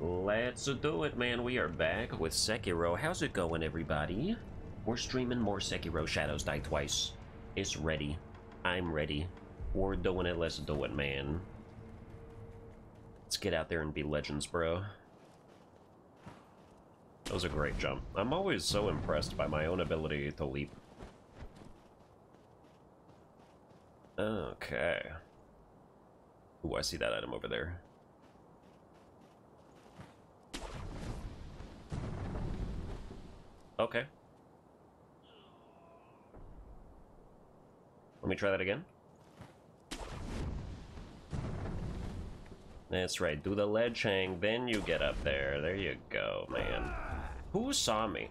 Let's do it, man. We are back with Sekiro. How's it going, everybody? We're streaming more Sekiro Shadows Die Twice. It's ready. I'm ready. We're doing it. Let's do it, man. Let's get out there and be legends, bro. That was a great jump. I'm always so impressed by my own ability to leap. Okay. Ooh, I see that item over there. Okay. Let me try that again. That's right, do the ledge hang, then you get up there. There you go, man. Who saw me?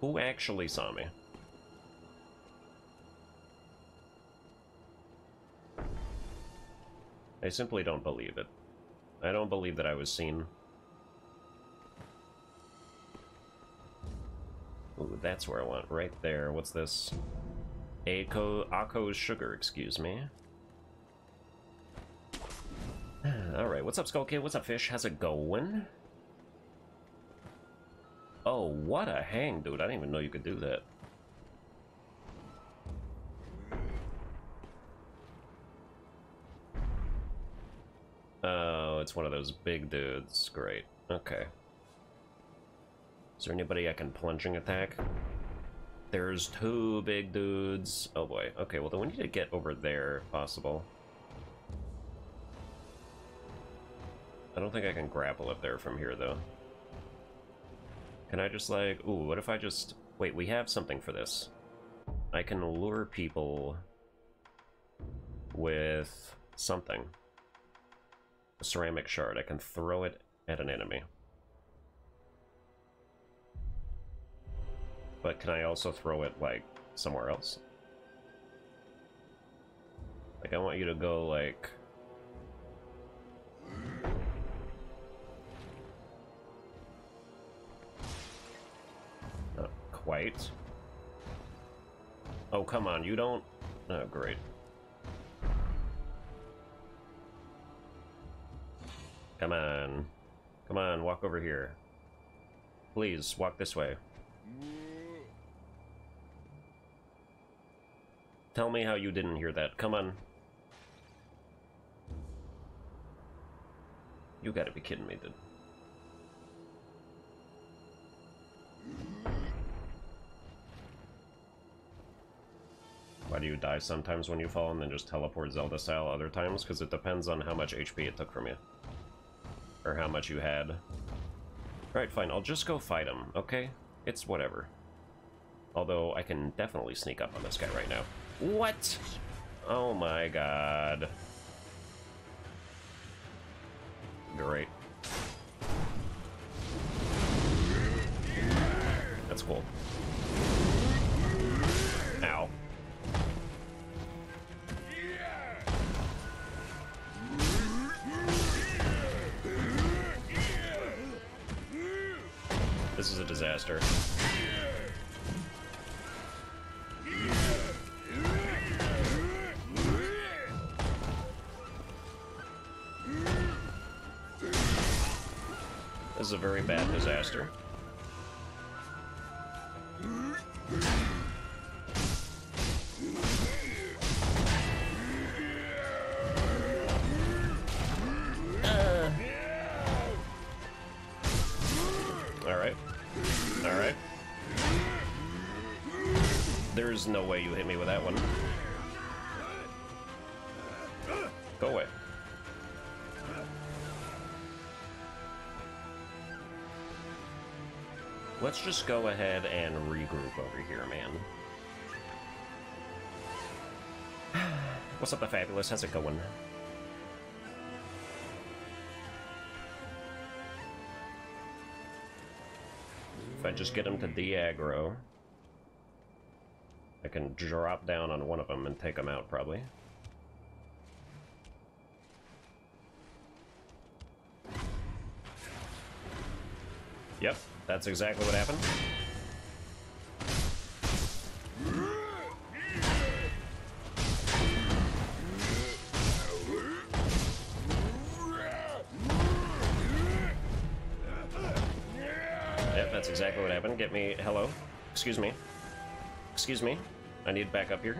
Who actually saw me? I simply don't believe it. I don't believe that I was seen. Ooh, that's where I want. Right there. What's this? Ako, Ako's sugar, excuse me. Ah, Alright, what's up, Skull Kid? What's up, Fish? How's it going? Oh, what a hang, dude. I didn't even know you could do that. Oh, it's one of those big dudes. Great. Okay. Is there anybody I can plunging attack? There's two big dudes. Oh boy. Okay, well then we need to get over there, if possible. I don't think I can grapple up there from here, though. Can I just, like... Ooh, what if I just... Wait, we have something for this. I can lure people with something. A ceramic shard. I can throw it at an enemy. But can I also throw it, like, somewhere else? Like, I want you to go, like... Not quite. Oh, come on, you don't... Oh, great. Come on. Come on, walk over here. Please, walk this way. Tell me how you didn't hear that. Come on. You gotta be kidding me, dude. Why do you die sometimes when you fall and then just teleport Zelda style other times? Because it depends on how much HP it took from you. Or how much you had. Alright, fine. I'll just go fight him, okay? It's whatever. Although, I can definitely sneak up on this guy right now. What? Oh my god. Great. That's cool. Ow. This is a disaster. Is a very bad disaster. Let's just go ahead and regroup over here, man. What's up, the Fabulous? How's it going? If I just get him to de-aggro, I can drop down on one of them and take them out, probably. Yep, that's exactly what happened. Yep, that's exactly what happened. Get me... Hello. Excuse me. Excuse me. I need backup here.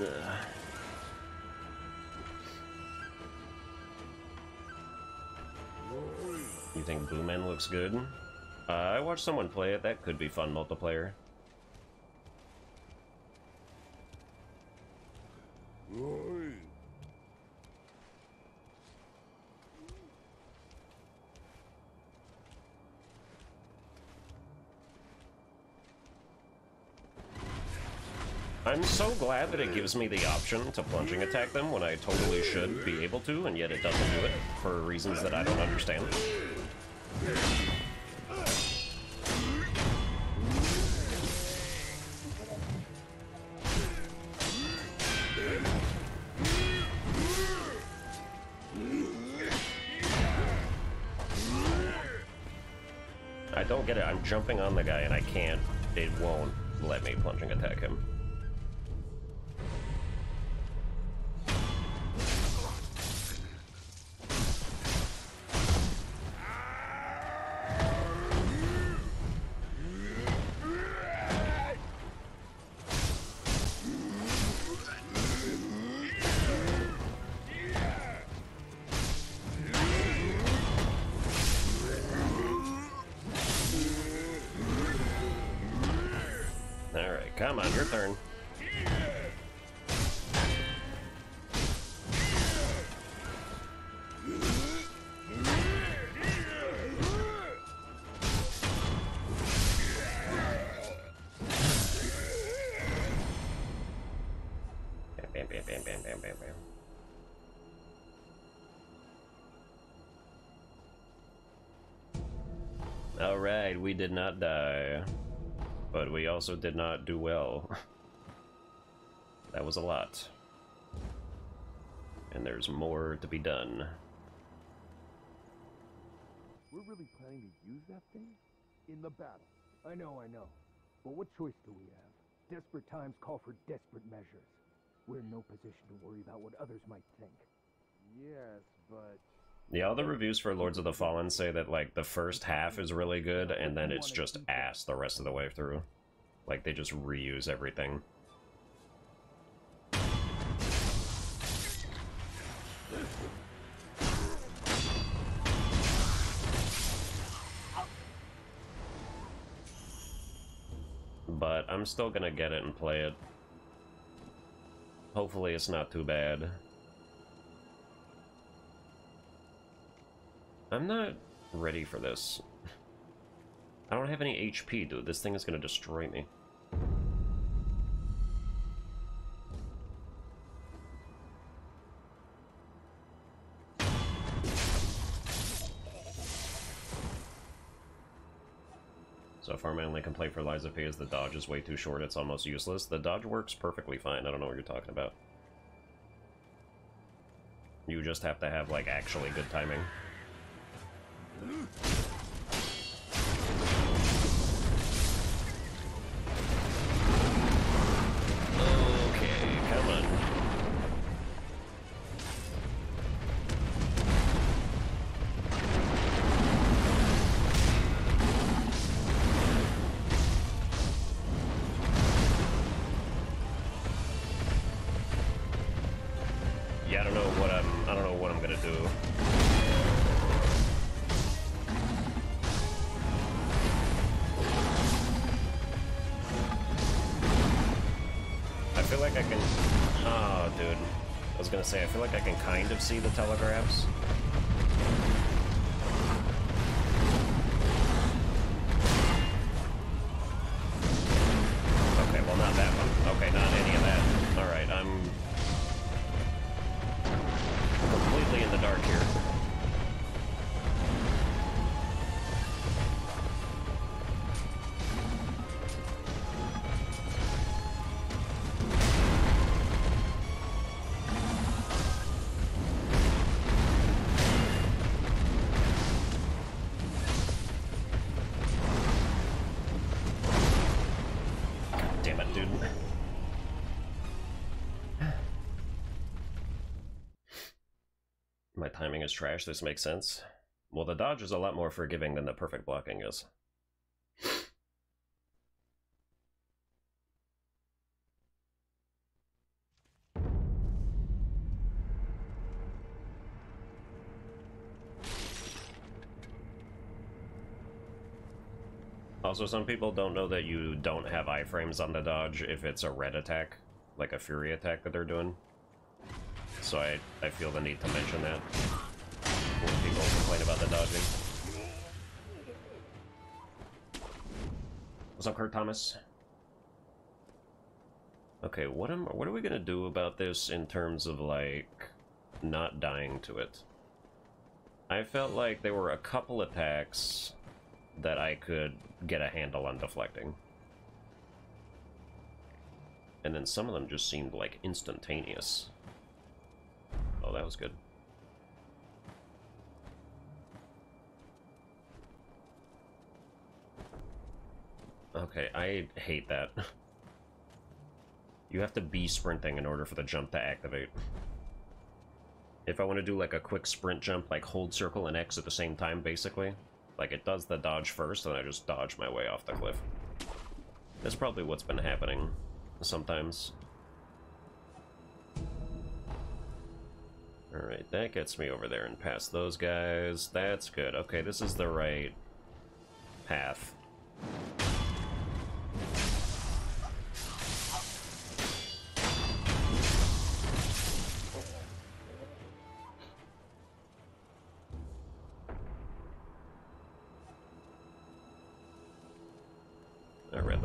Ugh. You think Booman looks good? Uh, I watched someone play it. That could be fun multiplayer. I'm so glad that it gives me the option to plunging attack them when I totally should be able to, and yet it doesn't do it for reasons that I don't understand. I don't get it. I'm jumping on the guy and I can't. It won't let me plunging attack him. Did not die. But we also did not do well. that was a lot. And there's more to be done. We're really planning to use that thing? In the battle. I know, I know. But what choice do we have? Desperate times call for desperate measures. We're in no position to worry about what others might think. Yes, but... Yeah, all the reviews for Lords of the Fallen say that, like, the first half is really good, and then it's just ass the rest of the way through. Like, they just reuse everything. But I'm still gonna get it and play it. Hopefully it's not too bad. I'm not ready for this. I don't have any HP, dude. This thing is gonna destroy me. So far, my only complaint for Lies of P is the dodge is way too short. It's almost useless. The dodge works perfectly fine. I don't know what you're talking about. You just have to have, like, actually good timing. Ugh! See the telegraphs. Is trash, this makes sense. Well, the dodge is a lot more forgiving than the perfect blocking is. Also, some people don't know that you don't have iframes on the dodge if it's a red attack, like a fury attack that they're doing. So I, I feel the need to mention that people complain about the dodging. What's up, Kurt Thomas? Okay, what am what are we gonna do about this in terms of like not dying to it? I felt like there were a couple attacks that I could get a handle on deflecting. And then some of them just seemed like instantaneous. Oh, that was good. Okay, I hate that. you have to be sprinting in order for the jump to activate. If I want to do like a quick sprint jump, like hold circle and X at the same time, basically, like it does the dodge first, and I just dodge my way off the cliff. That's probably what's been happening sometimes. Alright, that gets me over there and past those guys. That's good. Okay, this is the right path.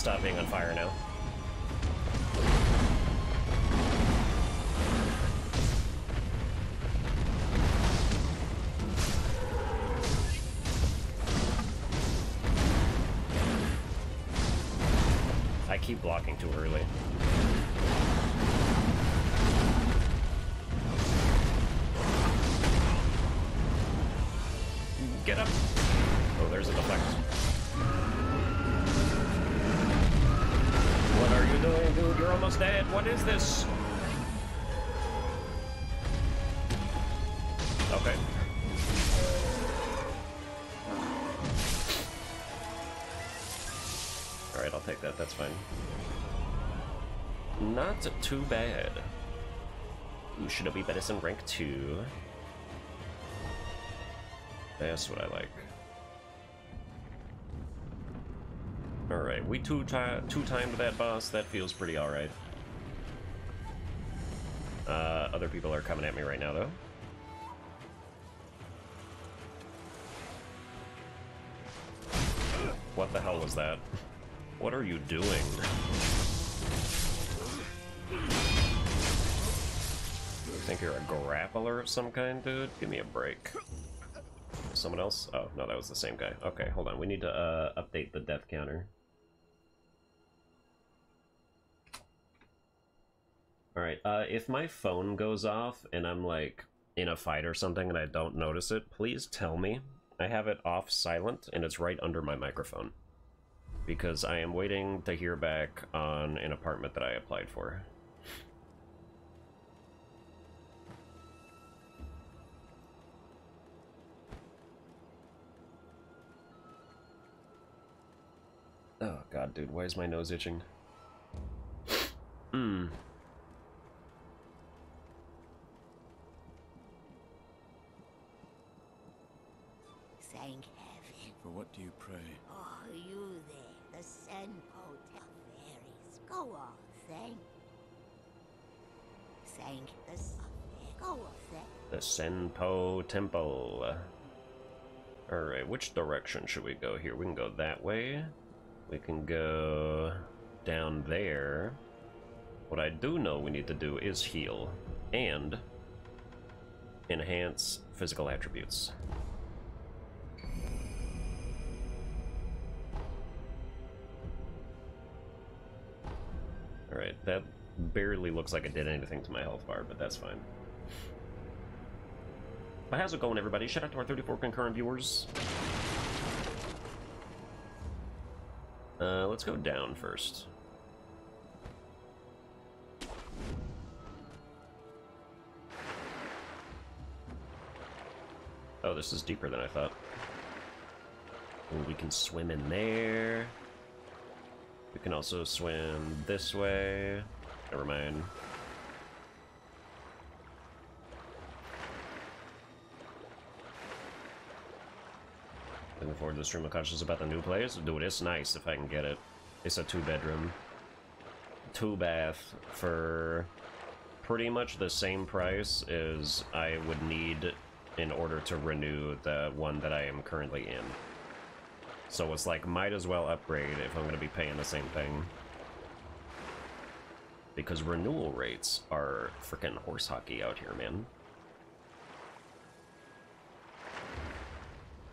Stop being on fire now. I keep blocking too early. Not too bad. Ooh, be than rank 2? That's what I like. Alright, we two, two timed that boss. That feels pretty alright. Uh, other people are coming at me right now, though. What the hell was that? What are you doing? Think you're a grappler of some kind, dude? Give me a break. Someone else? Oh, no, that was the same guy. Okay, hold on. We need to uh, update the death counter. Alright, uh, if my phone goes off and I'm, like, in a fight or something and I don't notice it, please tell me. I have it off silent and it's right under my microphone. Because I am waiting to hear back on an apartment that I applied for. Oh god, dude, why is my nose itching? Hmm. Thank heaven. For what do you pray? Oh, you there, the Senpo fairies. Go on, thank. Thank the s- Go on, thank. The Senpou Temple. Alright, which direction should we go here? We can go that way. We can go down there. What I do know we need to do is heal and enhance physical attributes. Alright, that barely looks like it did anything to my health bar, but that's fine. But how's it going, everybody? Shout out to our 34 concurrent viewers. Uh, let's go down first. Oh, this is deeper than I thought. We can swim in there. We can also swim this way. Never mind. To the stream of consciousness about the new place. Dude, it's nice if I can get it. It's a two bedroom. Two bath for pretty much the same price as I would need in order to renew the one that I am currently in. So it's like, might as well upgrade if I'm going to be paying the same thing. Because renewal rates are freaking horse hockey out here, man.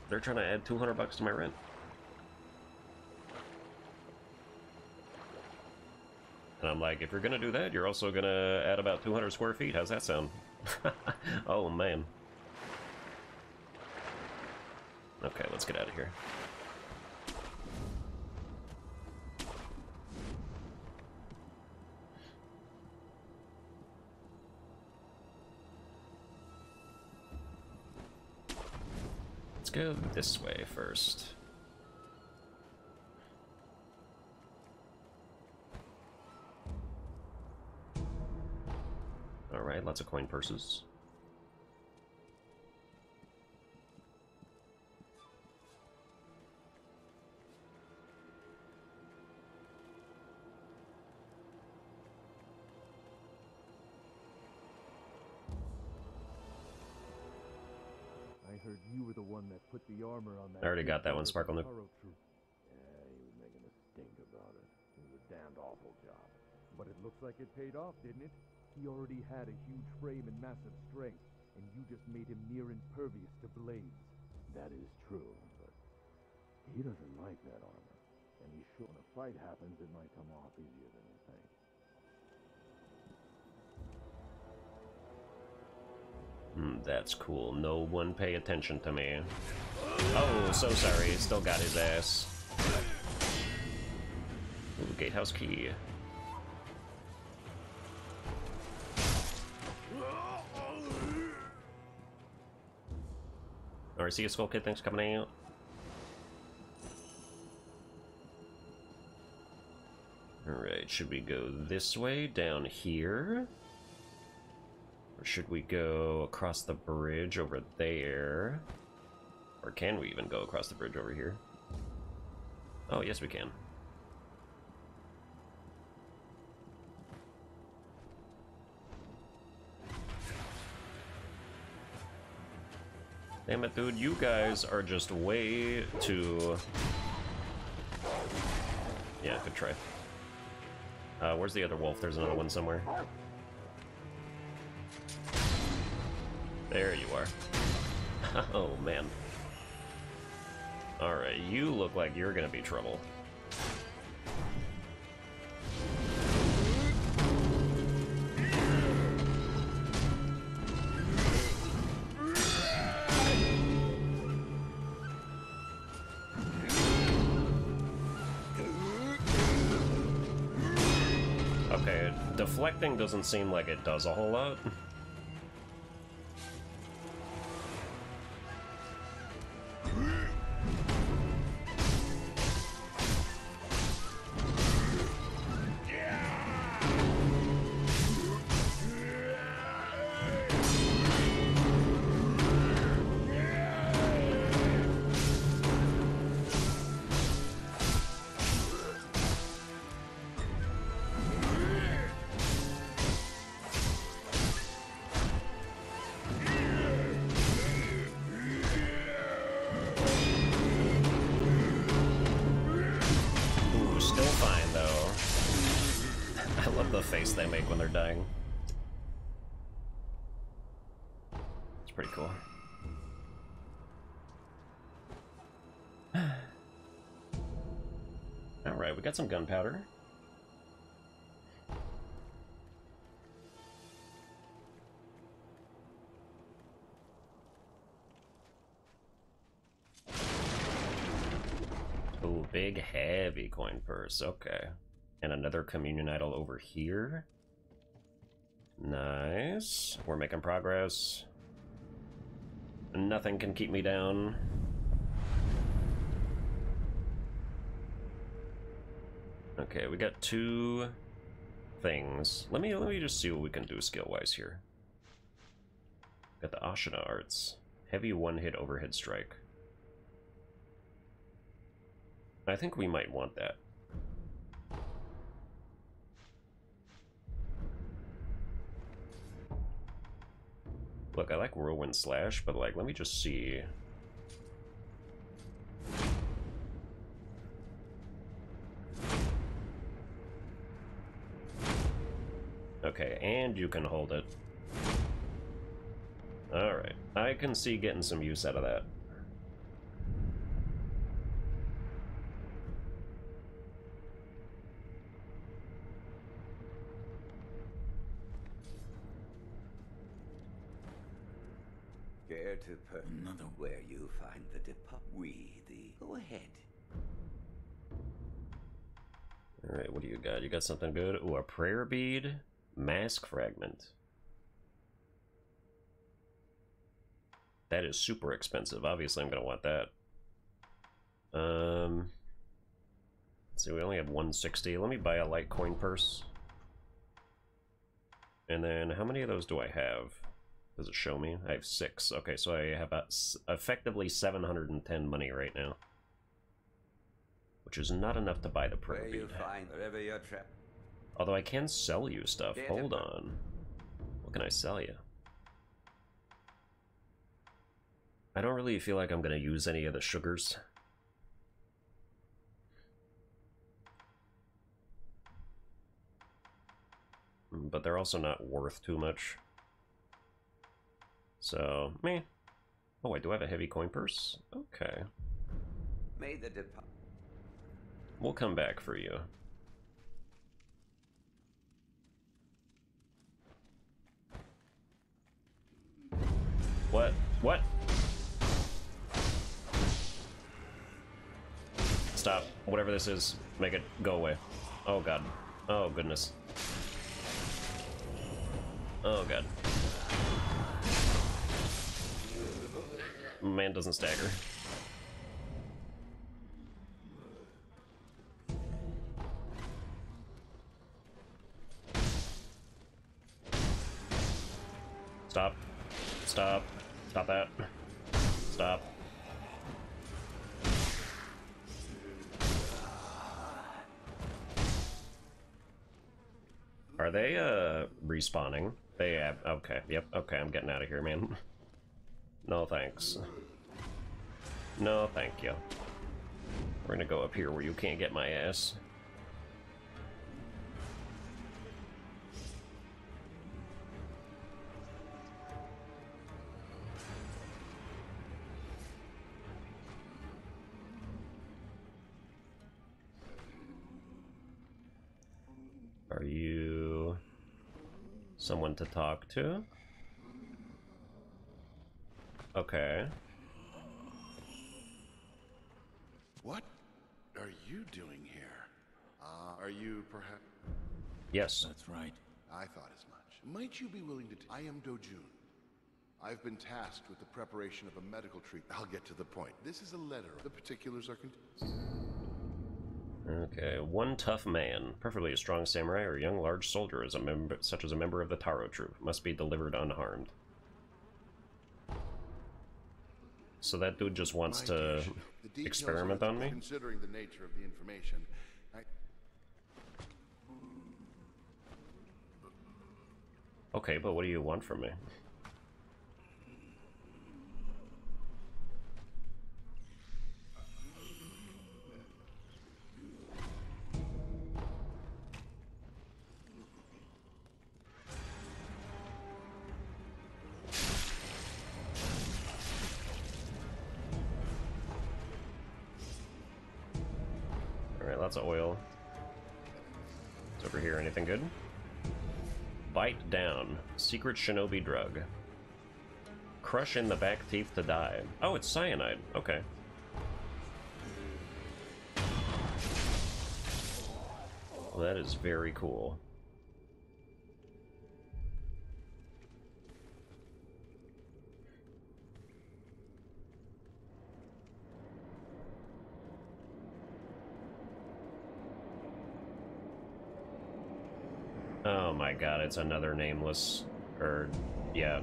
They're trying to add 200 bucks to my rent. And I'm like, if you're gonna do that, you're also gonna add about 200 square feet. How's that sound? oh, man. Okay, let's get out of here. Let's go this way first. Alright, lots of coin purses. The armor on that. I already got that one, Sparkle Nook. Yeah, he was making a stink about it. It was a damned awful job. But it looks like it paid off, didn't it? He already had a huge frame and massive strength, and you just made him near impervious to blades. That is true, but he doesn't like that armor. And he's sure when a fight happens, it might come off easier than you Hmm, that's cool. No one pay attention to me. Oh, so sorry. Still got his ass. Ooh, gatehouse key. Alright, see you, Skull Kid. Thanks for coming out. Alright, should we go this way, down here? Or should we go across the bridge over there? Or can we even go across the bridge over here? Oh, yes we can. Damn it, dude, you guys are just way too... Yeah, good try. Uh, where's the other wolf? There's another one somewhere. There you are. oh, man. Alright, you look like you're gonna be trouble. Okay, deflecting doesn't seem like it does a whole lot. some gunpowder. Oh, big heavy coin purse, okay. And another communion idol over here. Nice. We're making progress. Nothing can keep me down. Okay, we got two things. Let me let me just see what we can do skill-wise here. Got the Ashina arts. Heavy one-hit overhead strike. I think we might want that. Look, I like Whirlwind Slash, but like, let me just see. Okay, and you can hold it. Alright, I can see getting some use out of that. Care to per another where you find the depot? We the go ahead. Alright, what do you got? You got something good? Ooh, a prayer bead? Mask fragment. That is super expensive. Obviously, I'm going to want that. Um, let's see, we only have 160. Let me buy a light coin purse. And then, how many of those do I have? Does it show me? I have six. Okay, so I have about effectively 710 money right now. Which is not enough to buy the prayer bead. you find wherever you're trapped. Although I can sell you stuff. Hold on. What can I sell you? I don't really feel like I'm going to use any of the sugars. Mm, But they're also not worth too much. So, meh. Oh, wait, do I have a heavy coin purse? Okay. May the. We'll come back for you. What? What? Stop. Whatever this is, make it go away. Oh god. Oh goodness. Oh god. Man doesn't stagger. Stop. Stop. That. Stop. Are they, uh, respawning? They have, okay, yep, okay, I'm getting out of here, man. No thanks. No, thank you. We're gonna go up here where you can't get my ass. Someone to talk to? Okay. What are you doing here? Uh, are you perhaps... Yes. That's right. I thought as much. Might you be willing to... T- I am Dojun. I've been tasked with the preparation of a medical treatment. I'll get to the point. This is a letter. The particulars are... Con- Okay, one tough man, preferably a strong samurai or a young large soldier, as a member, such as a member of the Taro troop, must be delivered unharmed. So that dude just wants My to dear Shino, the details experiment on me? Considering the nature of the information, I... Okay, but what do you want from me? Secret shinobi drug. Crush in the back teeth to die. Oh, it's cyanide. Okay. Well, that is very cool. Oh my god, it's another nameless, or, yeah.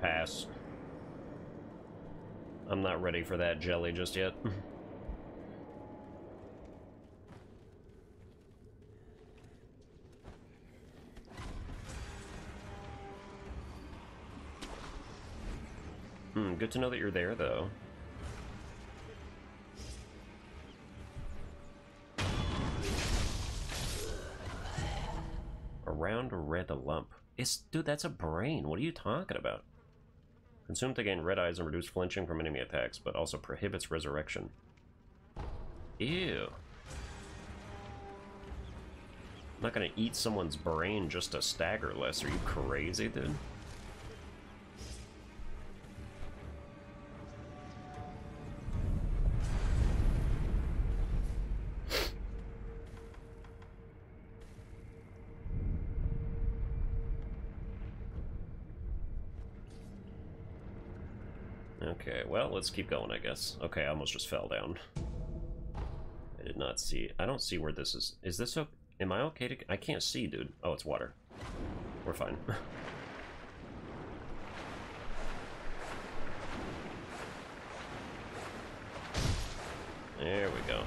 Pass. I'm not ready for that jelly just yet. hmm, good to know that you're there, though. Dude, that's a brain. What are you talking about? Consumed to gain red eyes and reduce flinching from enemy attacks, but also prohibits resurrection. Ew. I'm not gonna eat someone's brain just to stagger less. Are you crazy, dude? Let's keep going, I guess. Okay, I almost just fell down. I did not see... I don't see where this is. Is this... Okay? Am I okay to... I can't see, dude. Oh, it's water. We're fine. there we go.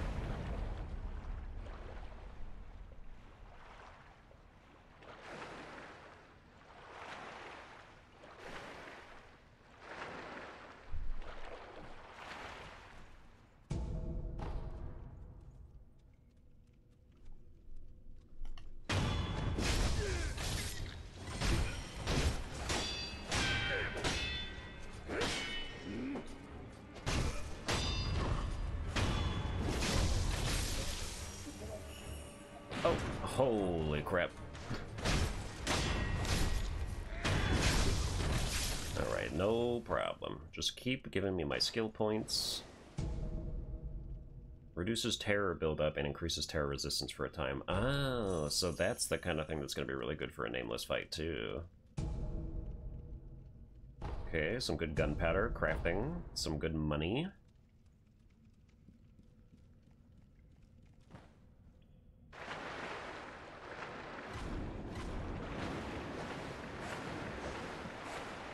Keep giving me my skill points. Reduces terror buildup and increases terror resistance for a time. Oh, so that's the kind of thing that's going to be really good for a nameless fight, too. Okay, some good gunpowder, crafting, some good money.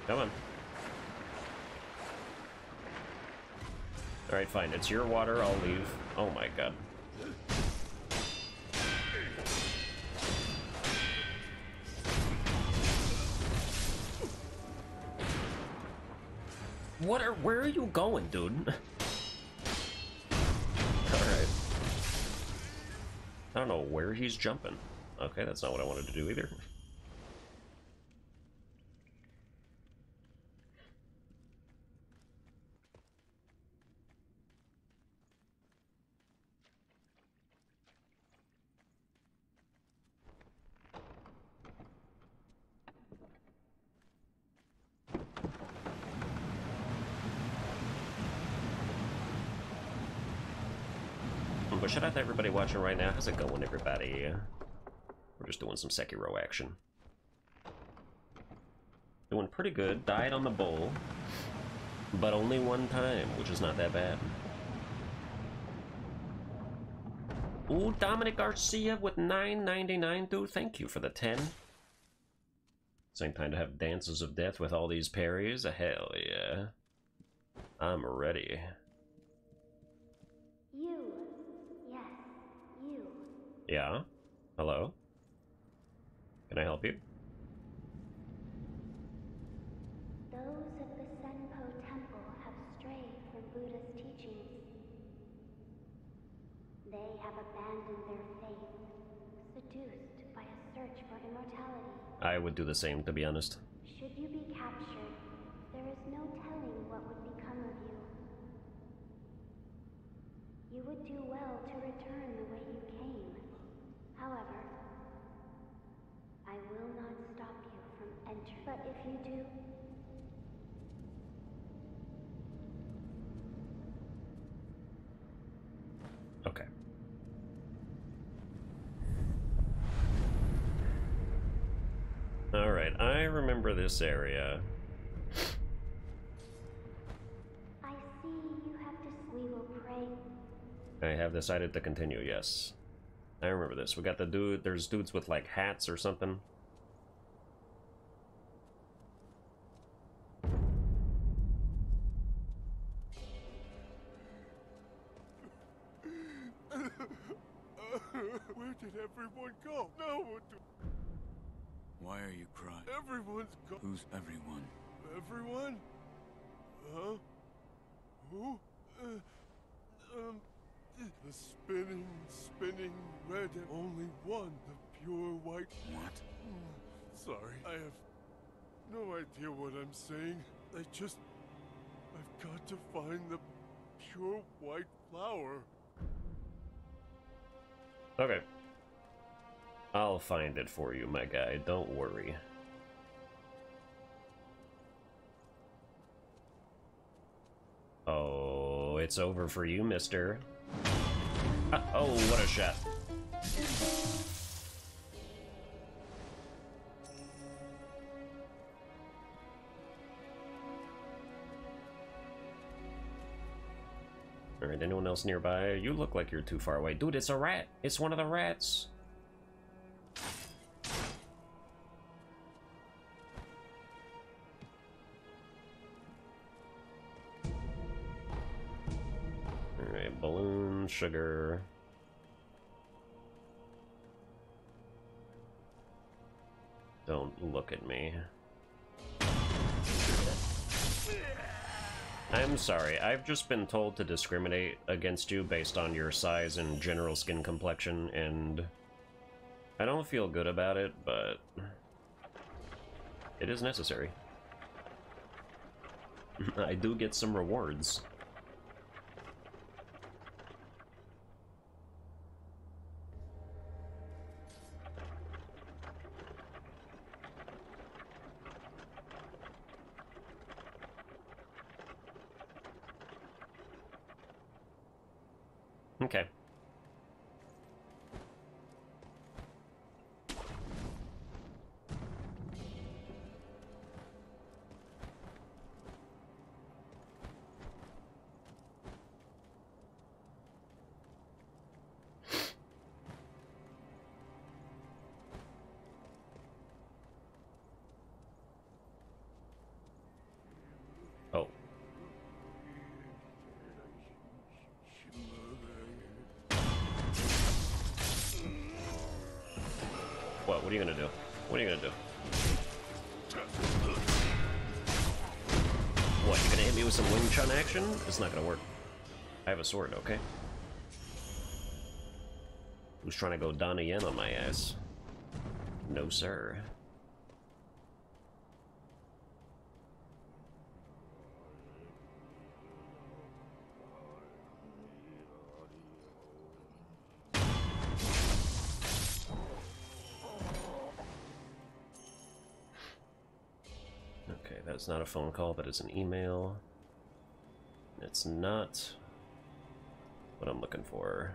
Come on. Alright, fine. It's your water, I'll leave. Oh my god. What are- where are you going, dude? Alright. I don't know where he's jumping. Okay, that's not what I wanted to do either. But shout out to everybody watching right now. How's it going, everybody? We're just doing some Sekiro action. Doing pretty good. Died on the bowl. But only one time, which is not that bad. Ooh, Dominic Garcia with 9.99, dude. Thank you for the 10. Same time to have Dances of Death with all these parries. Hell yeah. I'm ready. Yeah? Hello? Can I help you? Those of the Senpou Temple have strayed from Buddha's teachings. They have abandoned their faith, seduced by a search for immortality. I would do the same, to be honest. Should you be captured, there is no telling what would become of you. You would do well to return the way you came. However, I will not stop you from entering. But if you do, Okay. Alright, I remember this area. I see you have to. We will pray. I have decided to continue, yes. I remember this. We got the dude, there's dudes with like hats or something. Where did everyone go? No one. do... Why are you crying? Everyone's gone. Who's everyone? Everyone? Huh? Who? Uh, um... The spinning, spinning red and only one, the pure white... What? Sorry, I have no idea what I'm saying. I just... I've got to find the pure white flower. Okay. I'll find it for you, my guy. Don't worry. Oh, it's over for you, mister. Oh, what a shot. Alright, anyone else nearby? You look like you're too far away. Dude, it's a rat! It's one of the rats! Sugar. Don't look at me. I'm sorry, I've just been told to discriminate against you based on your size and general skin complexion, and I don't feel good about it, but it is necessary. I do get some rewards. It's not gonna work. I have a sword, okay? Who's trying to go Donnie Yen on my ass? No, sir. Okay, that's not a phone call, but it's an email. It's not what I'm looking for.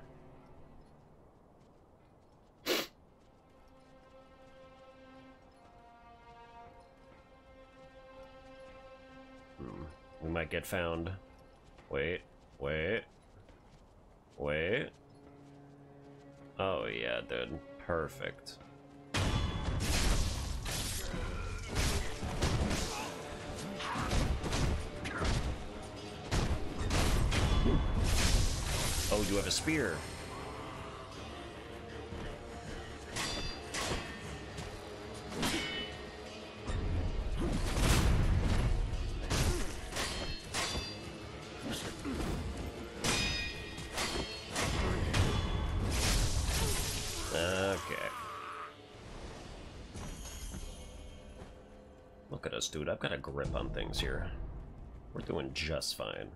Hmm. We might get found. Wait, wait, wait. Oh yeah, dude. Perfect. You have a spear. Okay. Look at us, dude. I've got a grip on things here. We're doing just fine.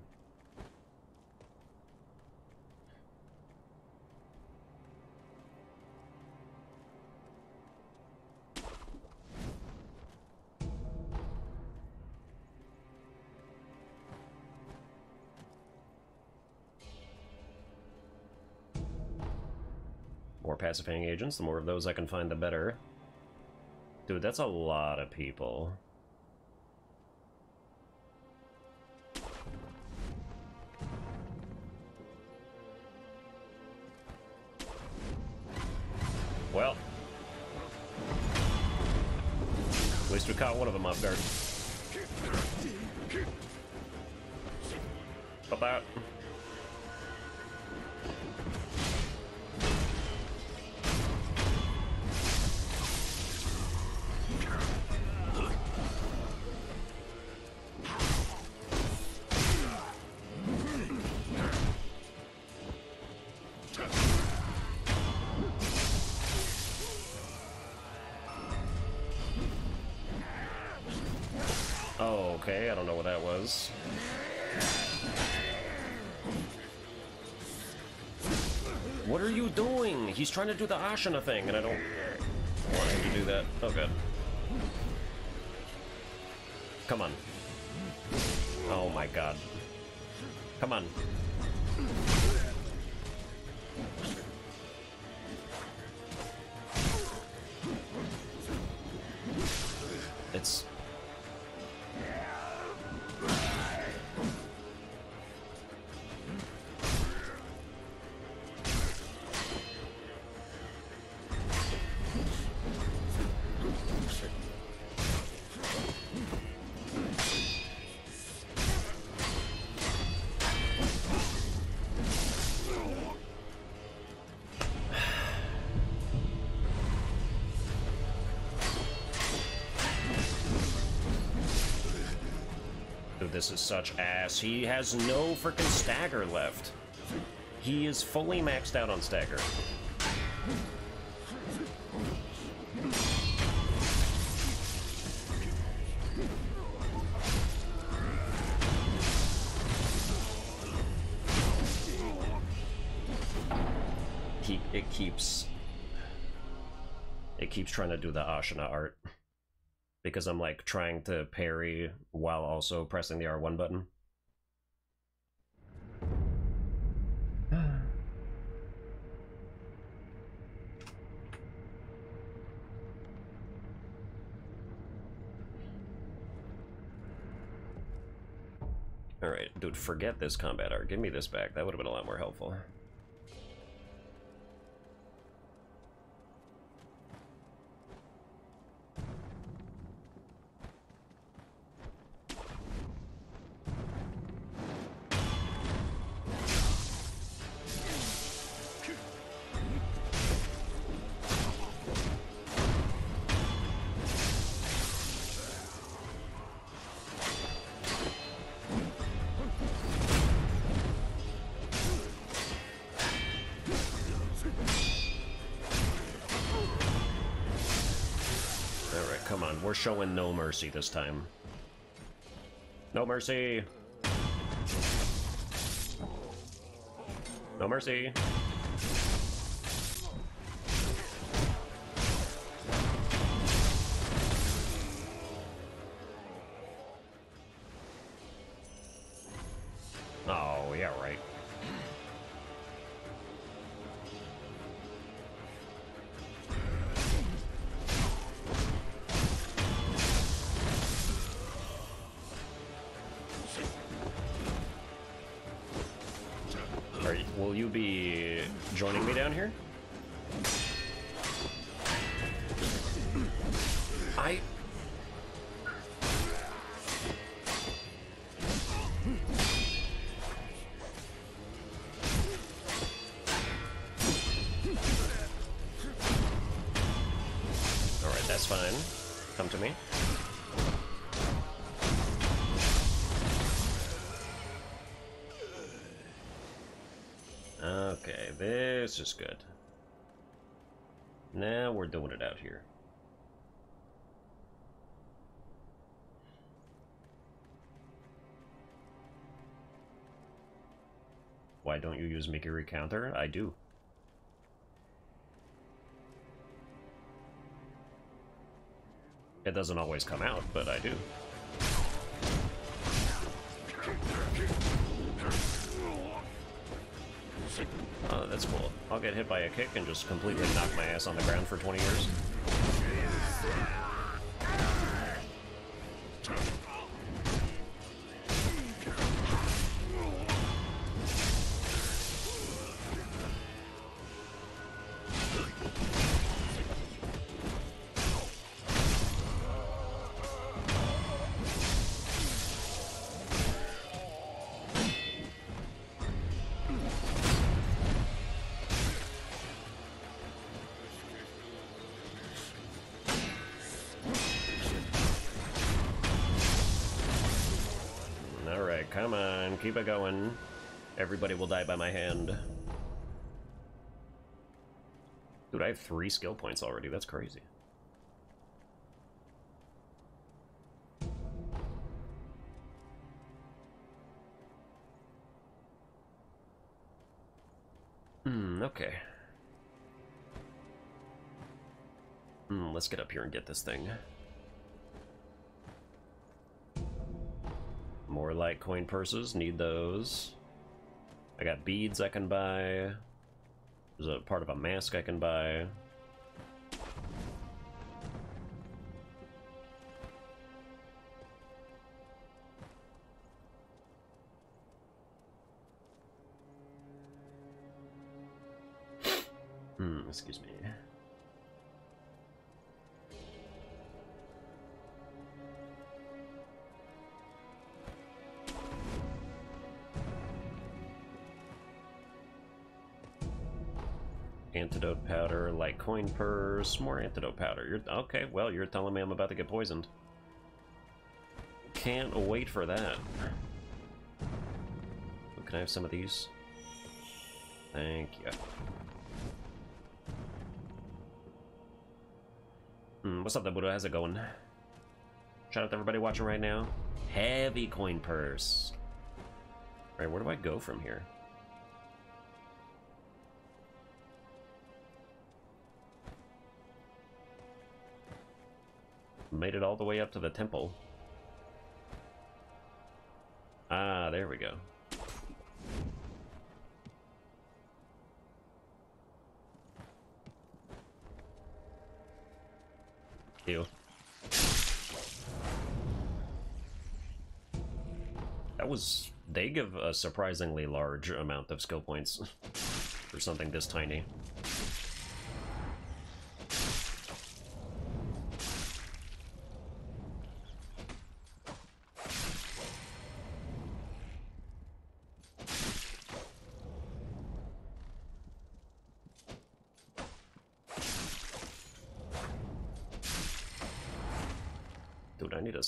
Pacifying agents. The more of those I can find, the better. Dude, that's a lot of people. Well. At least we caught one of them off guard. Okay, I don't know what that was. What are you doing? He's trying to do the Ashina thing, and I don't want him to do that. Oh, good. Come on. Oh my god. Come on. This is such ass. He has no freaking stagger left. He is fully maxed out on stagger. He, it keeps... It keeps trying to do the Ashina art because I'm like trying to parry while also pressing the R1 button. Alright, dude, forget this combat art. Give me this back. That would have been a lot more helpful. Mercy this time. No mercy! No mercy! Good. Now we're doing it out here. Why don't you use Mikiri Counter? I do. It doesn't always come out, but I do. Get hit by a kick and just completely knock my ass on the ground for 20 years. Die by my hand. Dude, I have three skill points already. That's crazy. Hmm, okay. Hmm, let's get up here and get this thing. More light coin purses, need those. I got beads I can buy. There's a part of a mask I can buy. Hmm, excuse me. Powder, like coin purse, more antidote powder. You're okay, well, you're telling me I'm about to get poisoned. Can't wait for that. Oh, Can I have some of these? Thank you. Hmm, what's up, the Buddha? How's it going? Shout out to everybody watching right now. Heavy coin purse. Alright, where do I go from here? Made it all the way up to the temple. Ah, there we go. Ew. That was... They give a surprisingly large amount of skill points for something this tiny.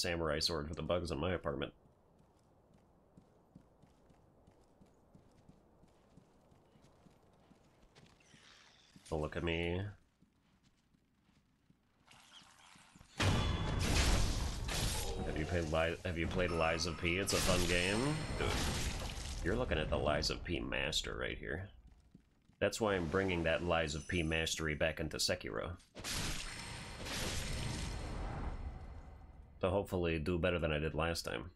Samurai sword for the bugs in my apartment. Oh, look at me. Have you played Li Have you played Lies of P? It's a fun game. You're looking at the Lies of P master right here. That's why I'm bringing that Lies of P mastery back into Sekiro. Hopefully do better than I did last time.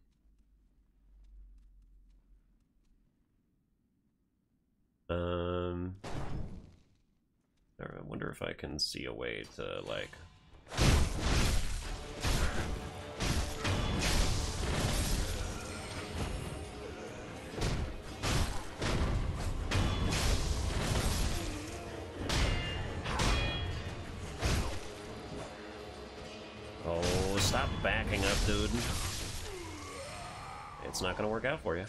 Um, I wonder if I can see a way to like. It's not gonna work out for you.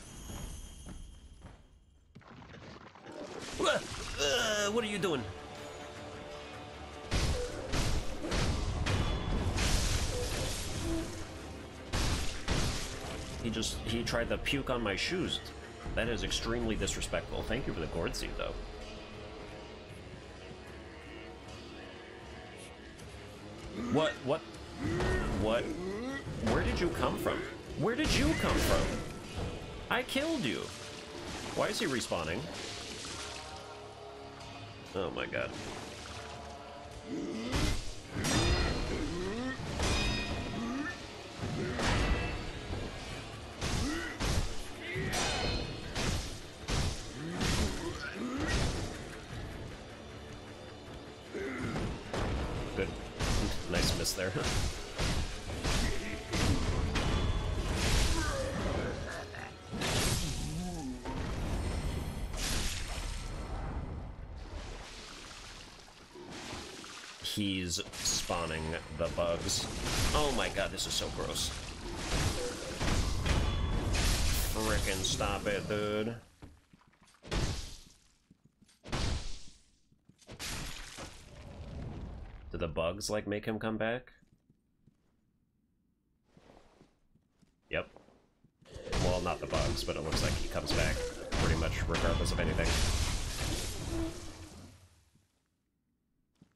Uh, what are you doing? He just, he tried to puke on my shoes. That is extremely disrespectful. Thank you for the gourd seed, though. What, what, what, where did you come from? Where did you come from? I killed you. Why is he respawning? Oh my god. Spawning the bugs. Oh my god, this is so gross. Frickin' stop it, dude. Do the bugs, like, make him come back? Yep. Well, not the bugs, but it looks like he comes back pretty much regardless of anything.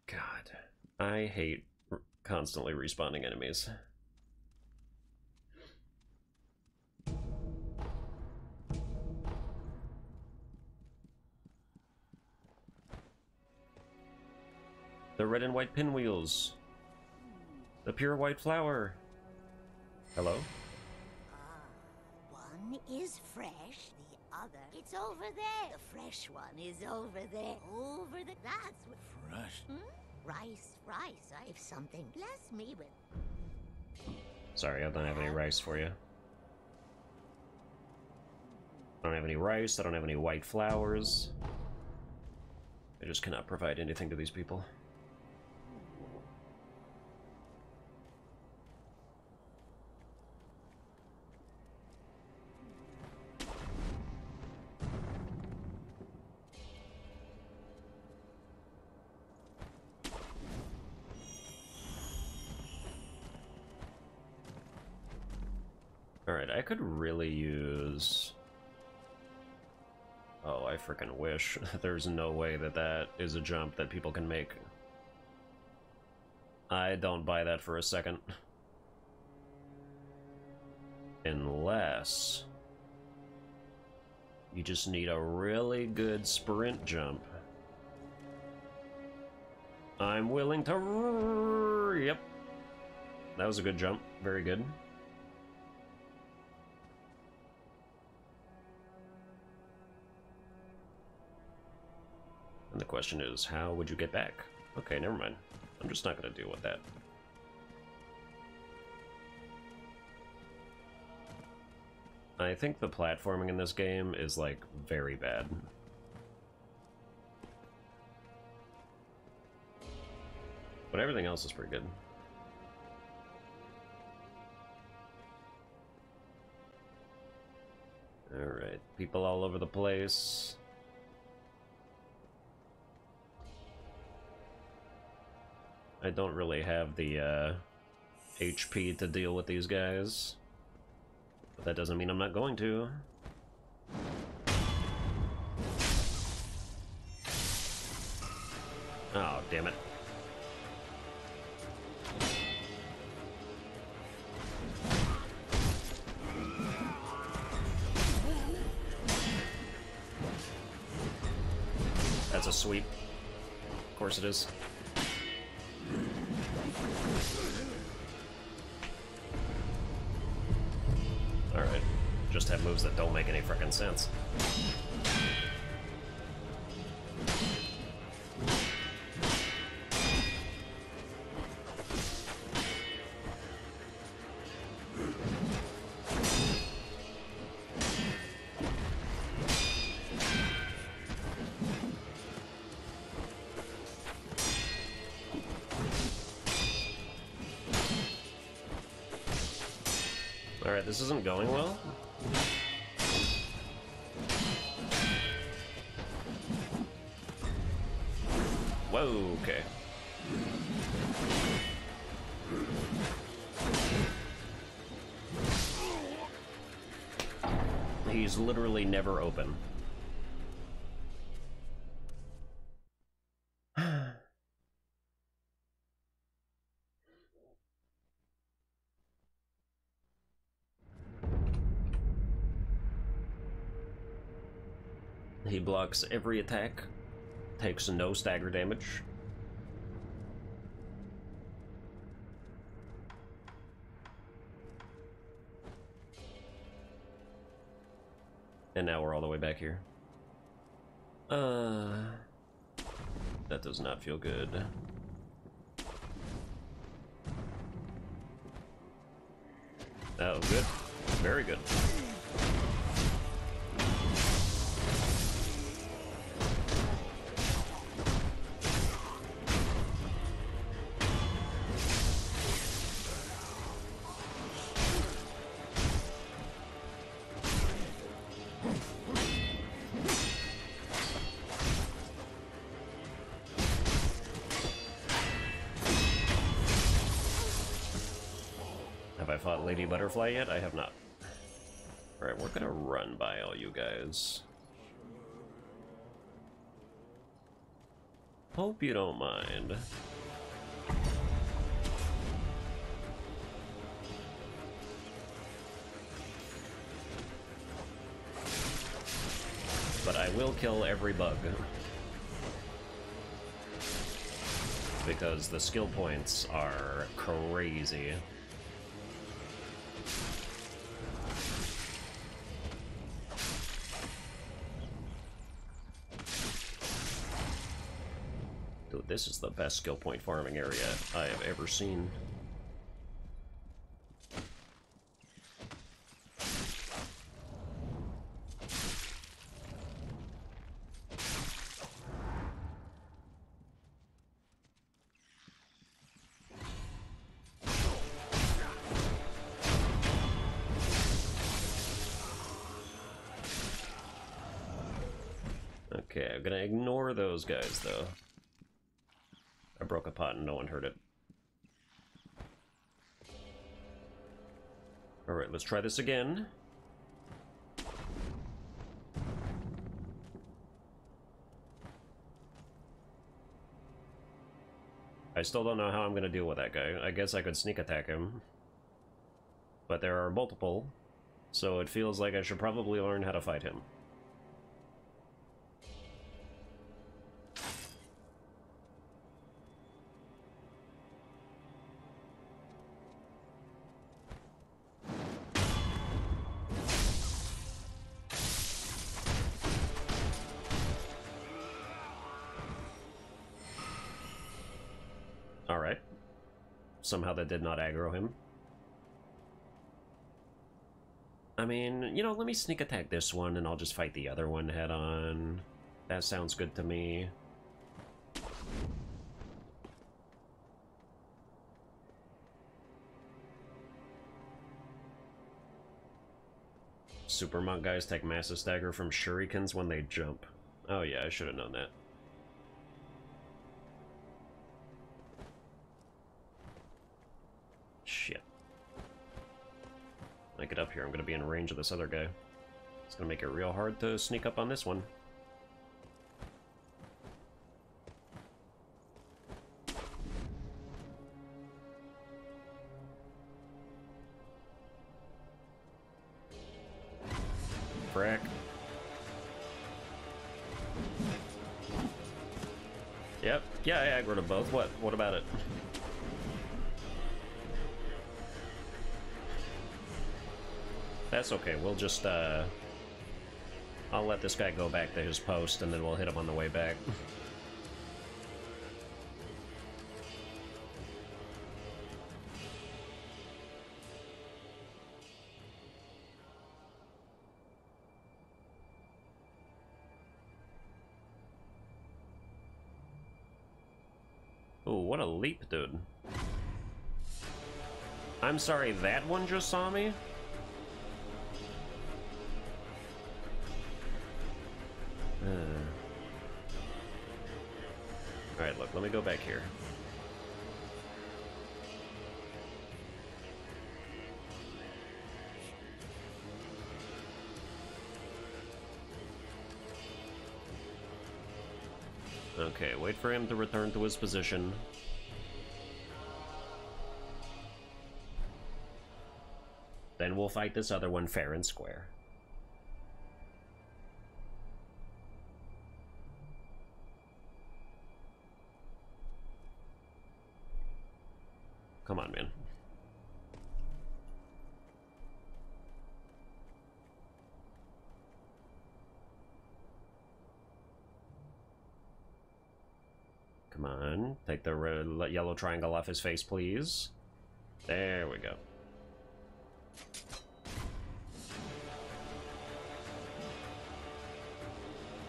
God. I hate constantly respawning enemies. The red and white pinwheels. The pure white flower. Hello? One is fresh, the other. It's over there. The fresh one is over there. Over the. That's what. Fresh. Hmm? Rice, rice. I have something. Bless me with. Sorry, I don't have any rice for you. I don't have any rice, I don't have any white flowers. I just cannot provide anything to these people. Freaking wish. There's no way that that is a jump that people can make. I don't buy that for a second. Unless... You just need a really good sprint jump. I'm willing to... Yep. That was a good jump. Very good. And the question is, how would you get back? Okay, never mind. I'm just not going to deal with that. I think the platforming in this game is, like, very bad. But everything else is pretty good. Alright, people all over the place. I don't really have the uh, HP to deal with these guys. But that doesn't mean I'm not going to. Oh, damn it. That's a sweep. Of course it is. Have moves that don't make any frickin' sense. Alright, this isn't going well. Never open. He blocks every attack, takes no stagger damage. And now we're all the way back here. Uh, that does not feel good. Oh, good. Very good. Butterfly yet? I have not. Alright, we're gonna run by all you guys. Hope you don't mind. But I will kill every bug. Because the skill points are crazy. This is the best skill point farming area I have ever seen. Okay, I'm gonna ignore those guys though. Broke a pot and no one heard it. Alright, let's try this again. I still don't know how I'm going to deal with that guy. I guess I could sneak attack him. But there are multiple, so it feels like I should probably learn how to fight him. That did not aggro him. I mean, you know, let me sneak attack this one and I'll just fight the other one head on. That sounds good to me. Super monk guys take massive stagger from shurikens when they jump. Oh yeah, I should have known that. Up here, I'm gonna be in range of this other guy. It's gonna make it real hard to sneak up on this one. Okay. We'll just, uh... I'll let this guy go back to his post, and then we'll hit him on the way back. Ooh, what a leap, dude. I'm sorry, that one just saw me? Go back here. Okay, wait for him to return to his position. Then we'll fight this other one fair and square. Come on, man. Come on, the red, yellow triangle off his face, please. There we go.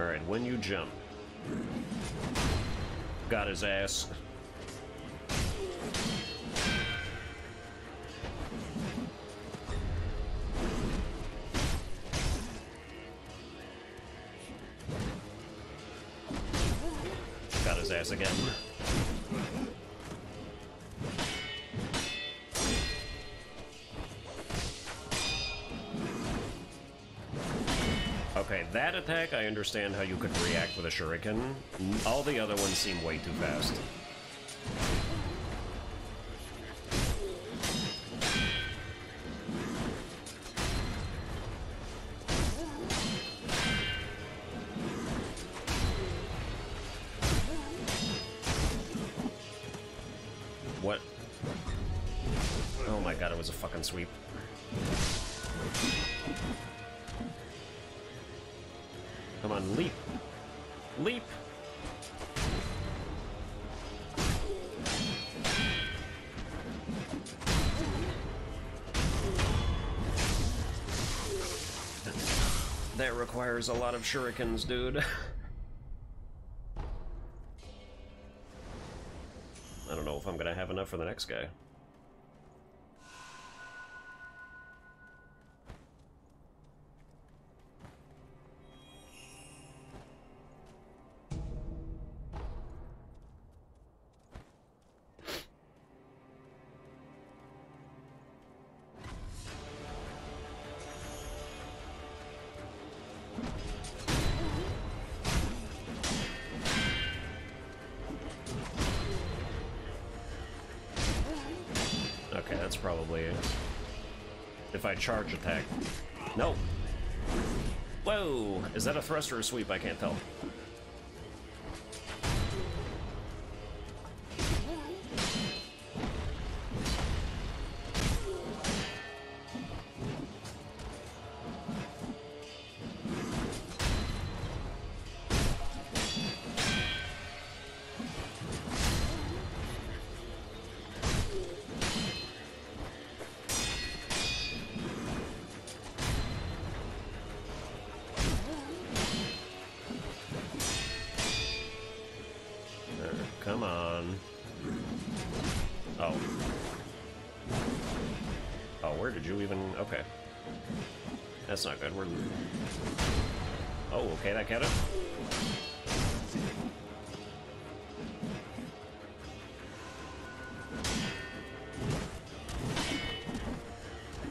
Alright, when you jump. Got his ass. Got his ass again. Understand how you could react with a shuriken. All the other ones seem way too fast. Requires a lot of shurikens, dude. I don't know if I'm gonna have enough for the next guy. Probably if I charge attack. No. Whoa! Is that a thrust or a sweep? I can't tell. Okay, that counted.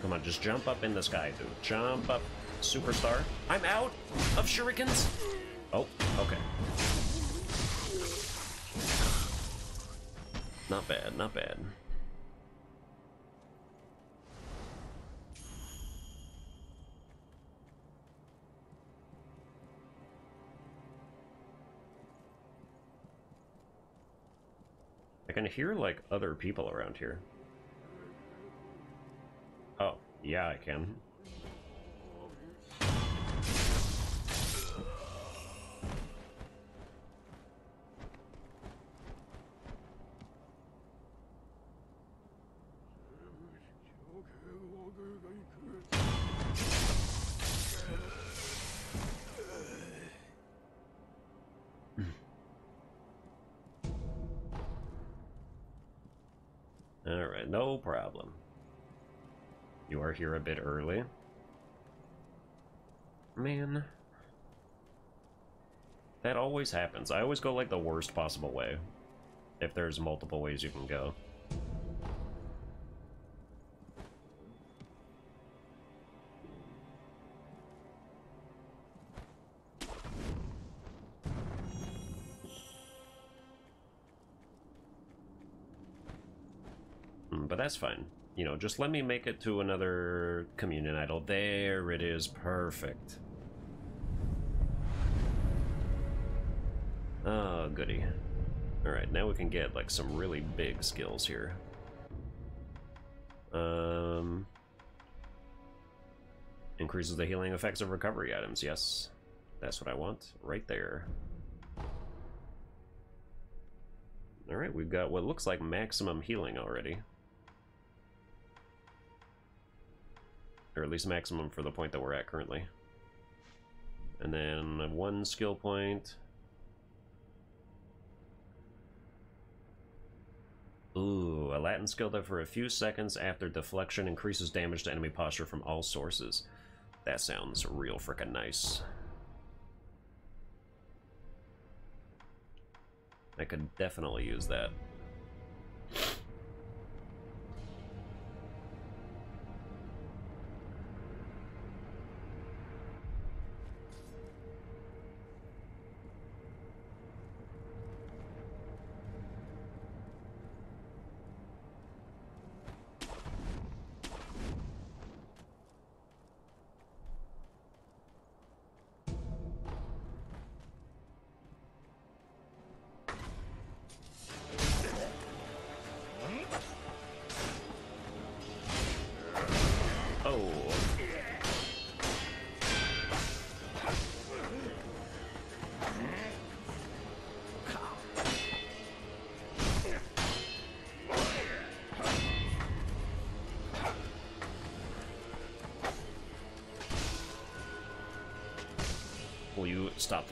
Come on, just jump up in the sky, dude. Jump up, superstar. I'm out of shurikens. Hear, like, other people around here. Oh, yeah, I can. Here a bit early. Man. That always happens. I always go like the worst possible way. If there's multiple ways you can go. Know, just let me make it to another communion idol. There it is. Perfect. Oh, goody. Alright, now we can get, like, some really big skills here. Um... Increases the healing effects of recovery items, yes. That's what I want. Right there. Alright, we've got what looks like maximum healing already. Or at least maximum for the point that we're at currently. And then one skill point. Ooh, a latent skill that for a few seconds after deflection increases damage to enemy posture from all sources. That sounds real frickin' nice. I could definitely use that.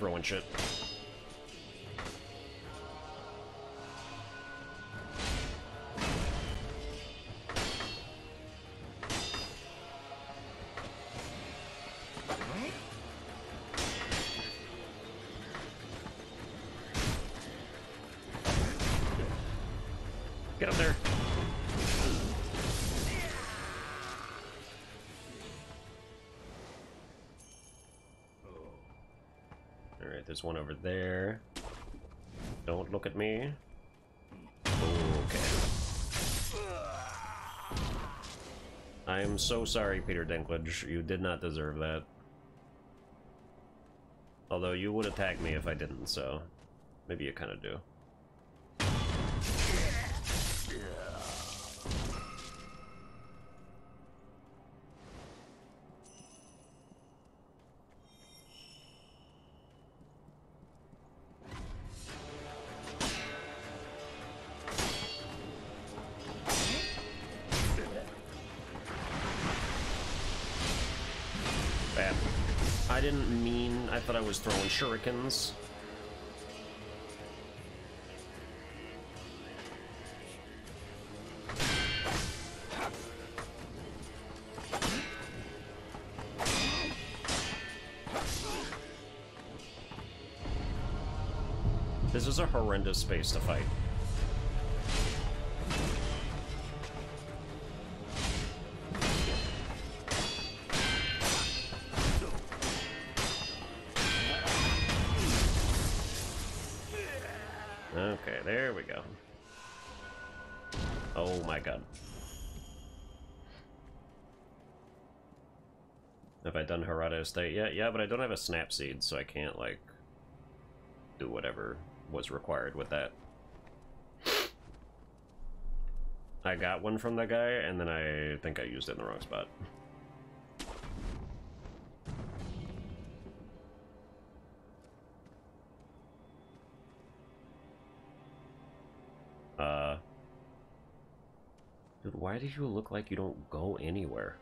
Throwing shit? Alright, there's one over there. Don't look at me. Okay. I'm so sorry, Peter Dinklage. You did not deserve that. Although you would attack me if I didn't, so maybe you kind of do. Shurikens. This is a horrendous space to fight. Done Hirata yet? Yeah, but I don't have a snap seed, so I can't, like, do whatever was required with that. I got one from that guy, and then I think I used it in the wrong spot. Uh... Dude, why do you look like you don't go anywhere?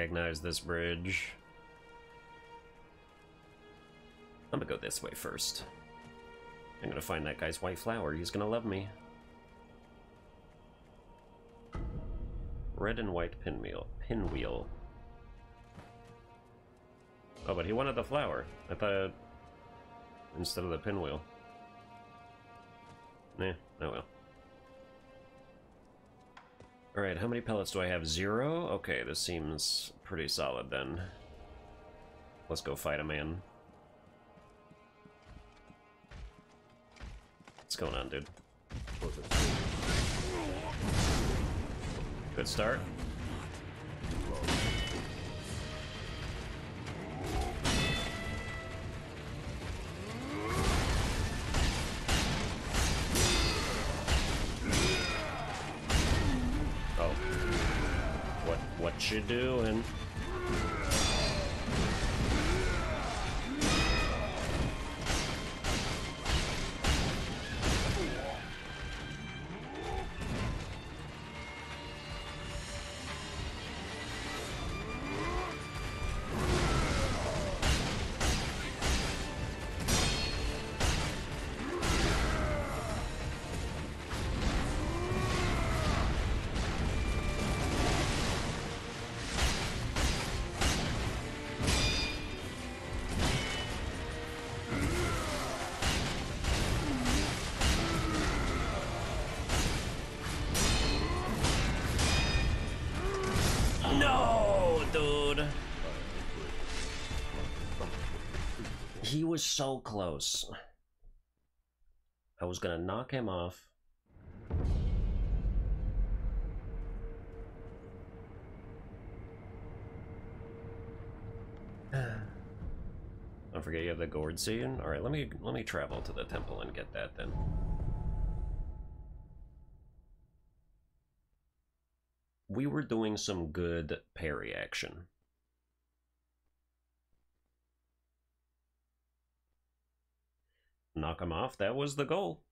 Recognize this bridge. I'm gonna go this way first. I'm gonna find that guy's white flower. He's gonna love me. Red and white pinwheel. Pinwheel. Oh, but he wanted the flower. I thought... Instead of the pinwheel. Nah, oh well. Alright, how many pellets do I have? Zero? Okay, this seems pretty solid then. Let's go fight a man. What's going on, dude? Good start. What you He was so close. I was gonna knock him off. Don't forget you have the gourd seed. All right, let me let me travel to the temple and get that then. We were doing some good parry action. Knock him off, that was the goal.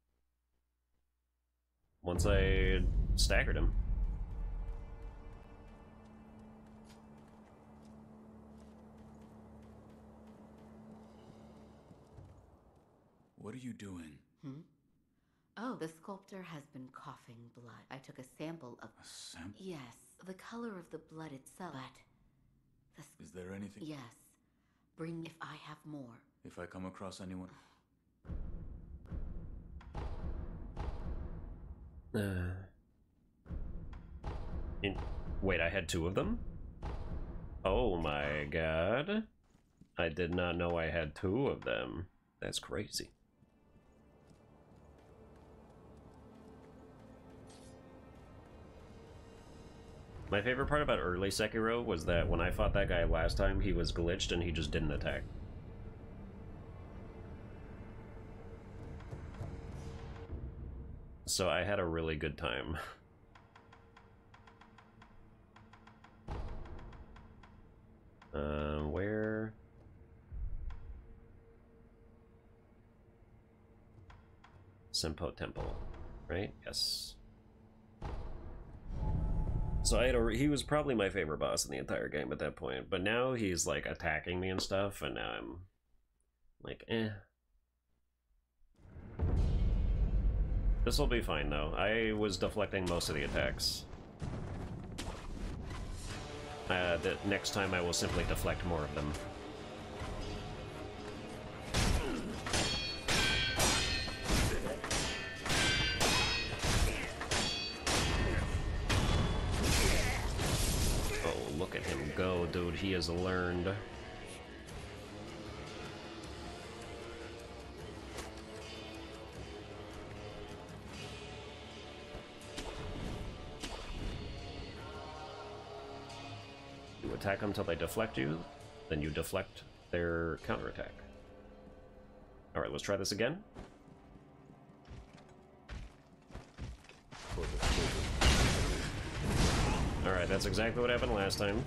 Once I staggered him. What are you doing? Hmm? Oh, the sculptor has been coughing blood. I took a sample of. A sample? Yes, the color of the blood itself. But. The. Is there anything? Yes. Bring if I have more. If I come across anyone. Uh, in, wait, I had two of them? Oh my god. I did not know I had two of them. That's crazy. My favorite part about early Sekiro was that when I fought that guy last time, he was glitched and he just didn't attack. So I had a really good time. Uh, where? Senpou Temple, right? Yes. So I had a, he was probably my favorite boss in the entire game at that point, but now he's like attacking me and stuff, and now I'm like, eh. This will be fine though. I was deflecting most of the attacks. Uh, the next time I will simply deflect more of them. Oh, look at him go, dude. He has learned. Attack them until they deflect you, then you deflect their counterattack. Alright, let's try this again. Alright, that's exactly what happened last time.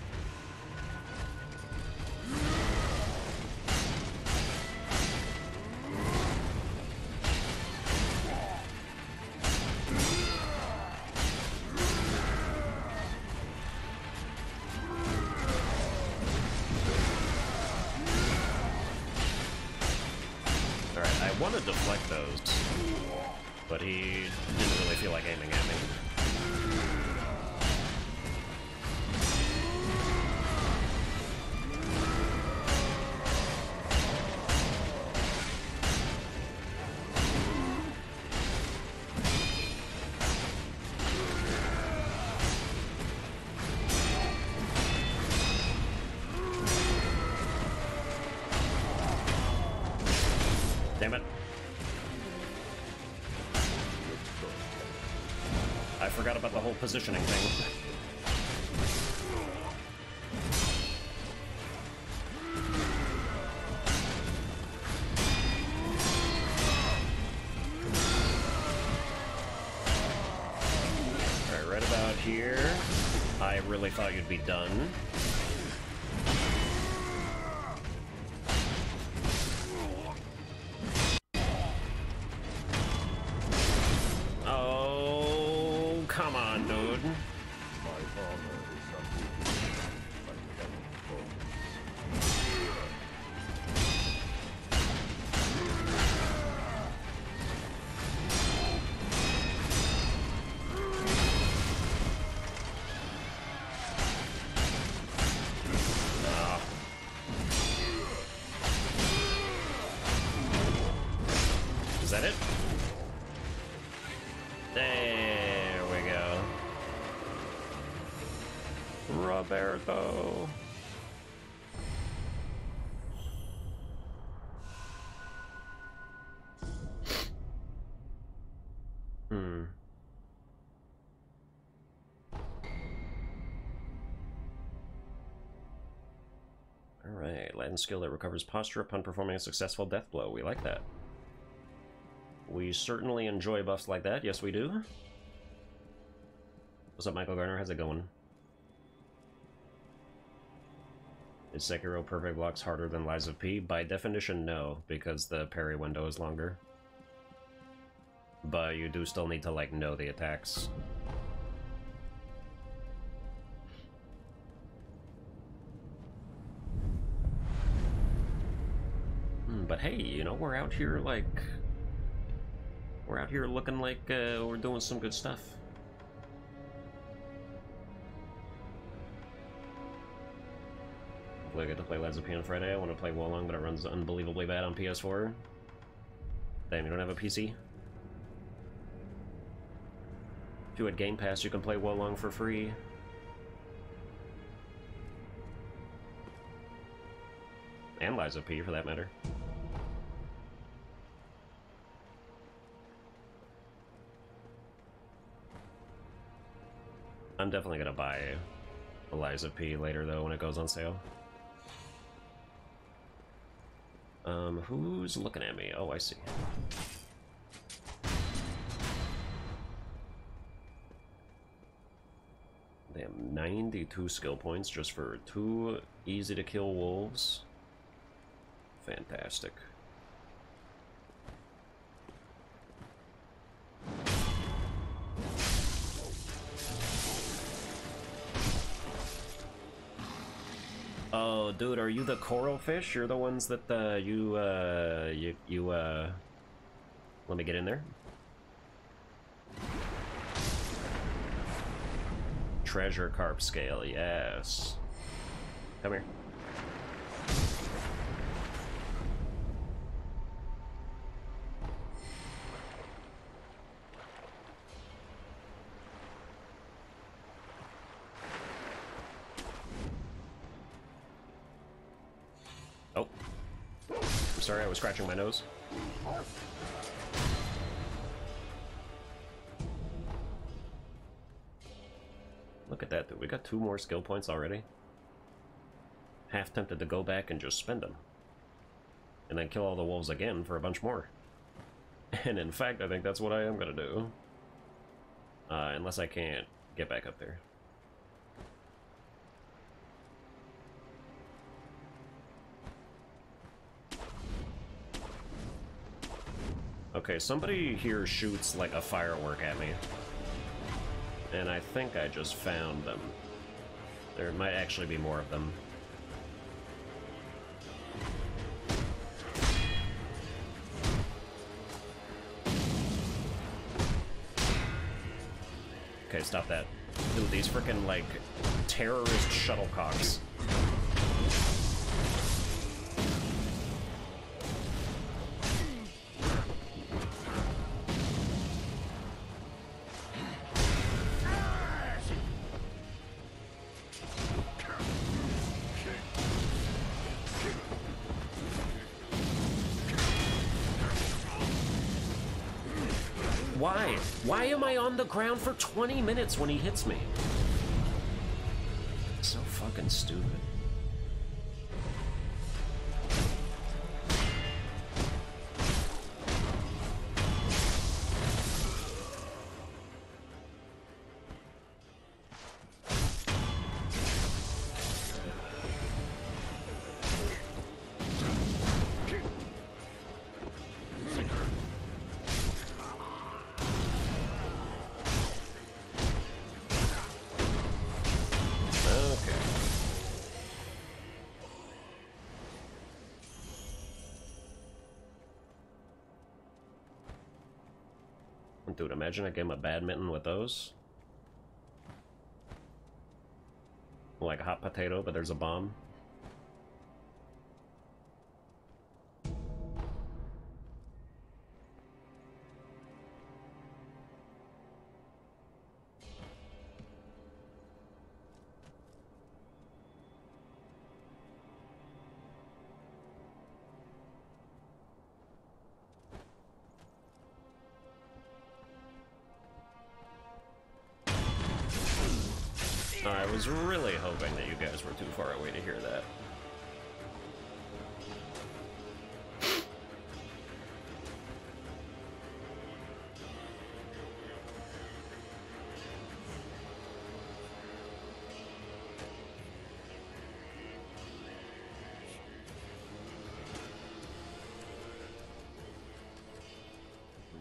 Positioning thing. Skill that recovers posture upon performing a successful death blow. We like that. We certainly enjoy buffs like that. Yes, we do. What's up, Michael Garner? How's it going? Is Sekiro perfect blocks harder than Lies of P? By definition, no, because the parry window is longer. But you do still need to, like, know the attacks. Hey, you know, we're out here, like... We're out here looking like uh, we're doing some good stuff. Hopefully I get to play Lies of P on Friday. I want to play Wo Long, but it runs unbelievably bad on PS4. Damn, you don't have a PC? If you had Game Pass, you can play Wo Long for free. And Lies of P, for that matter. I'm definitely gonna buy Eliza P later though when it goes on sale. Um, who's looking at me? Oh, I see. They have 92 skill points just for two easy to kill wolves. Fantastic. Dude, are you the coral fish? You're the ones that uh, you uh, you you uh. Let me get in there. Treasure carp scale, yes. Come here. Scratching my nose. Look at that, dude. We got two more skill points already. Half tempted to go back and just spend them. And then kill all the wolves again for a bunch more. And in fact, I think that's what I am gonna do. Uh, unless I can't get back up there. Okay, somebody here shoots like a firework at me. And I think I just found them. There might actually be more of them. Okay, stop that. Dude, these freaking like, terrorist shuttlecocks. On the ground for 20 minutes when he hits me? So fucking stupid. Imagine a game of badminton with those. Like a hot potato, but there's a bomb.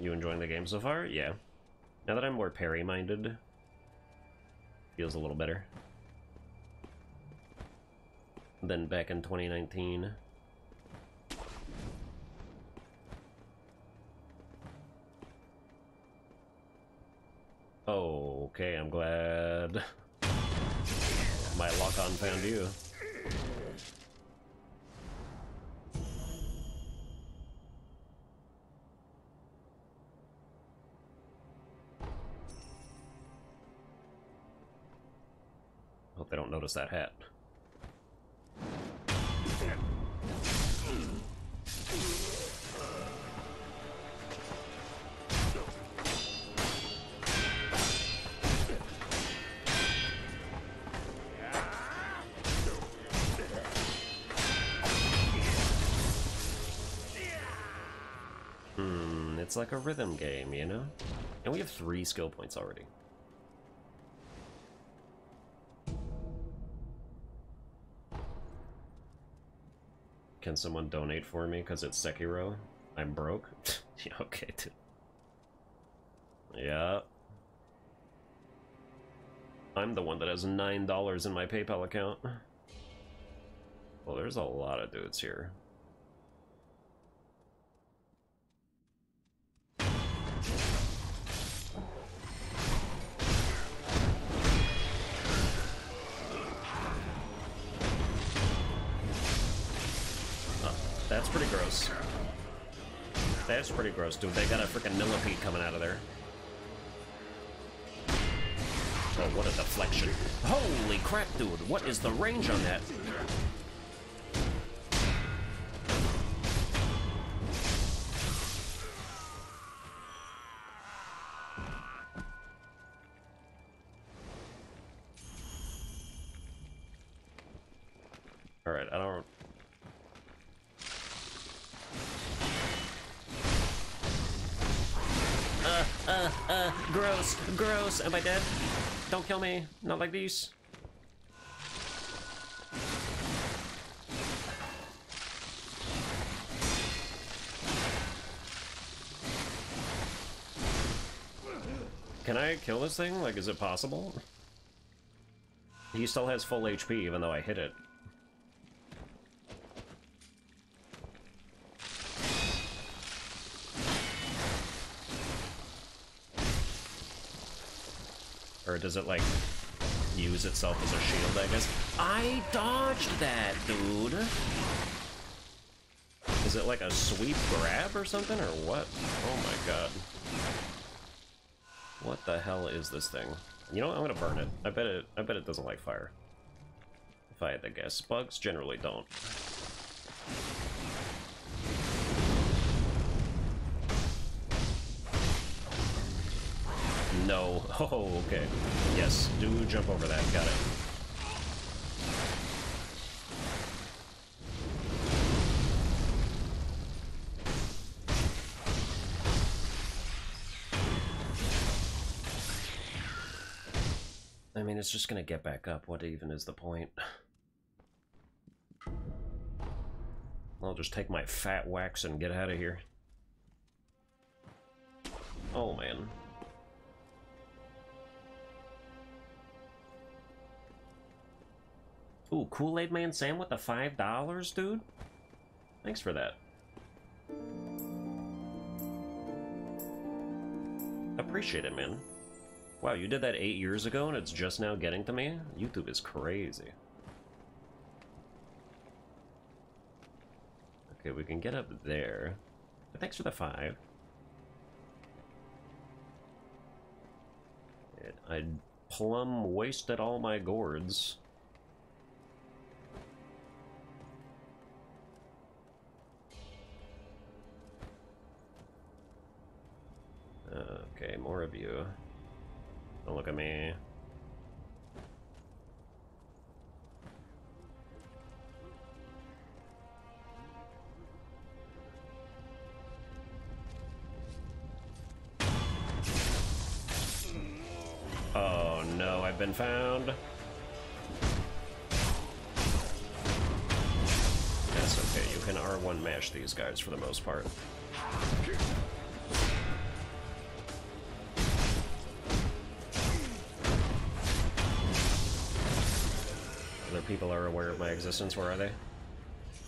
You enjoying the game so far? Yeah. Now that I'm more parry-minded, feels a little better than back in 2019. Oh, okay, I'm glad my lock-on found you. Notice that hat. Hmm, it's like a rhythm game, you know? And we have three skill points already. Can someone donate for me because it's Sekiro? I'm broke? yeah, okay, dude. Yeah. I'm the one that has $9 in my PayPal account. Well, there's a lot of dudes here. That's pretty gross, dude. They got a freaking millipede coming out of there. Oh, what a deflection. Holy crap, dude. What is the range on that? Am I dead? Don't kill me. Not like these. Can I kill this thing? Like, is it possible? He still has full HP even though I hit it. Does it, like, use itself as a shield, I guess? I dodged that, dude! Is it like a sweep grab or something, or what? Oh my god. What the hell is this thing? You know what? I'm gonna burn it. I bet it I bet it doesn't like fire. If I had to guess. Bugs generally don't. No. Oh, okay. Yes, do jump over that. Got it. I mean, it's just gonna get back up. What even is the point? I'll just take my fat wax and get out of here. Oh, man. Ooh, Kool-Aid Man Sam with the five dollars, dude? Thanks for that. Appreciate it, man. Wow, you did that eight years ago and it's just now getting to me? YouTube is crazy. Okay, we can get up there. But thanks for the five. I plumb wasted all my gourds. Okay, more of you. Don't look at me. Oh no, I've been found. That's okay, you can R1 mash these guys for the most part. People are aware of my existence, where are they?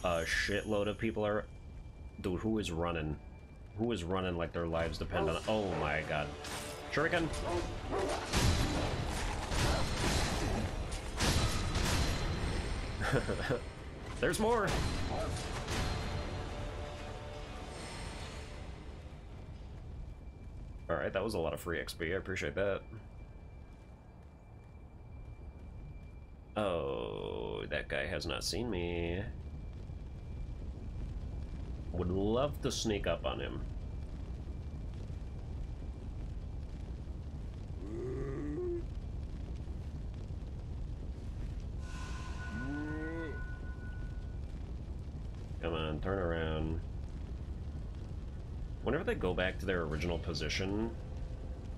A shitload of people are... Dude, who is running? Who is running like their lives depend on... Oh my god. Shuriken! There's more! Alright, that was a lot of free XP, I appreciate that. Oh, that guy has not seen me. Would love to sneak up on him. Come on, turn around. Whenever they go back to their original position,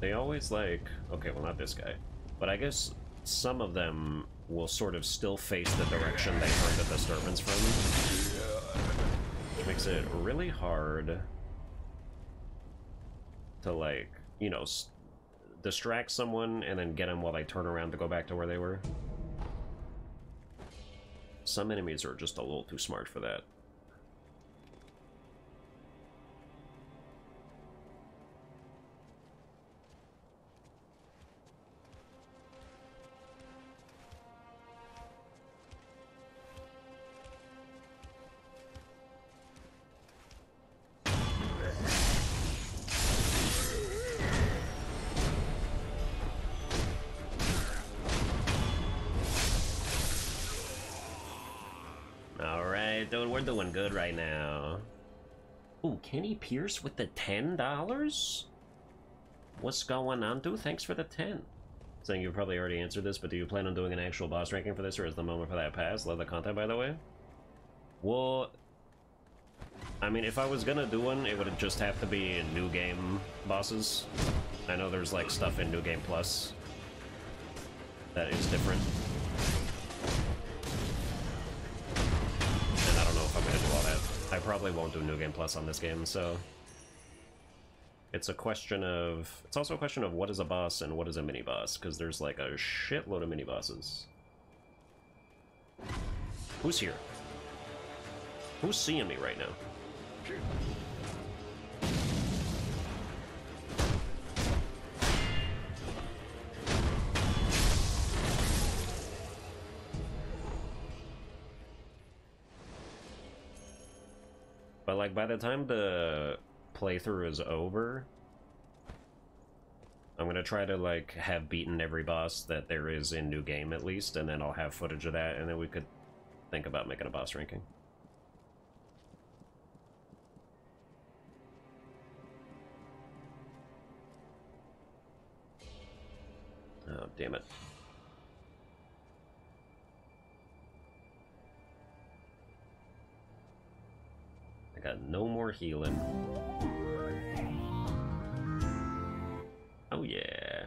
they always like... Okay, well not this guy. But I guess some of them will sort of still face the direction they heard the disturbance from. Which makes it really hard to like, you know, distract someone and then get them while they turn around to go back to where they were. Some enemies are just a little too smart for that. Kenny Pierce with the $10? What's going on, dude? Thanks for the 10. Saying you probably already answered this, but do you plan on doing an actual boss ranking for this, or is the moment for that pass? Love the content, by the way. Well, I mean, if I was gonna do one, it would just have to be new game bosses. I know there's, like, stuff in New Game Plus that is different. Probably won't do New Game Plus on this game, so... It's a question of... It's also a question of what is a boss and what is a mini-boss, because there's like a shitload of mini-bosses. Who's here? Who's seeing me right now? Like by the time the playthrough is over, I'm gonna try to like have beaten every boss that there is in New Game at least, and then I'll have footage of that, and then we could think about making a boss ranking. Oh, damn it. Got no more healing. Oh yeah.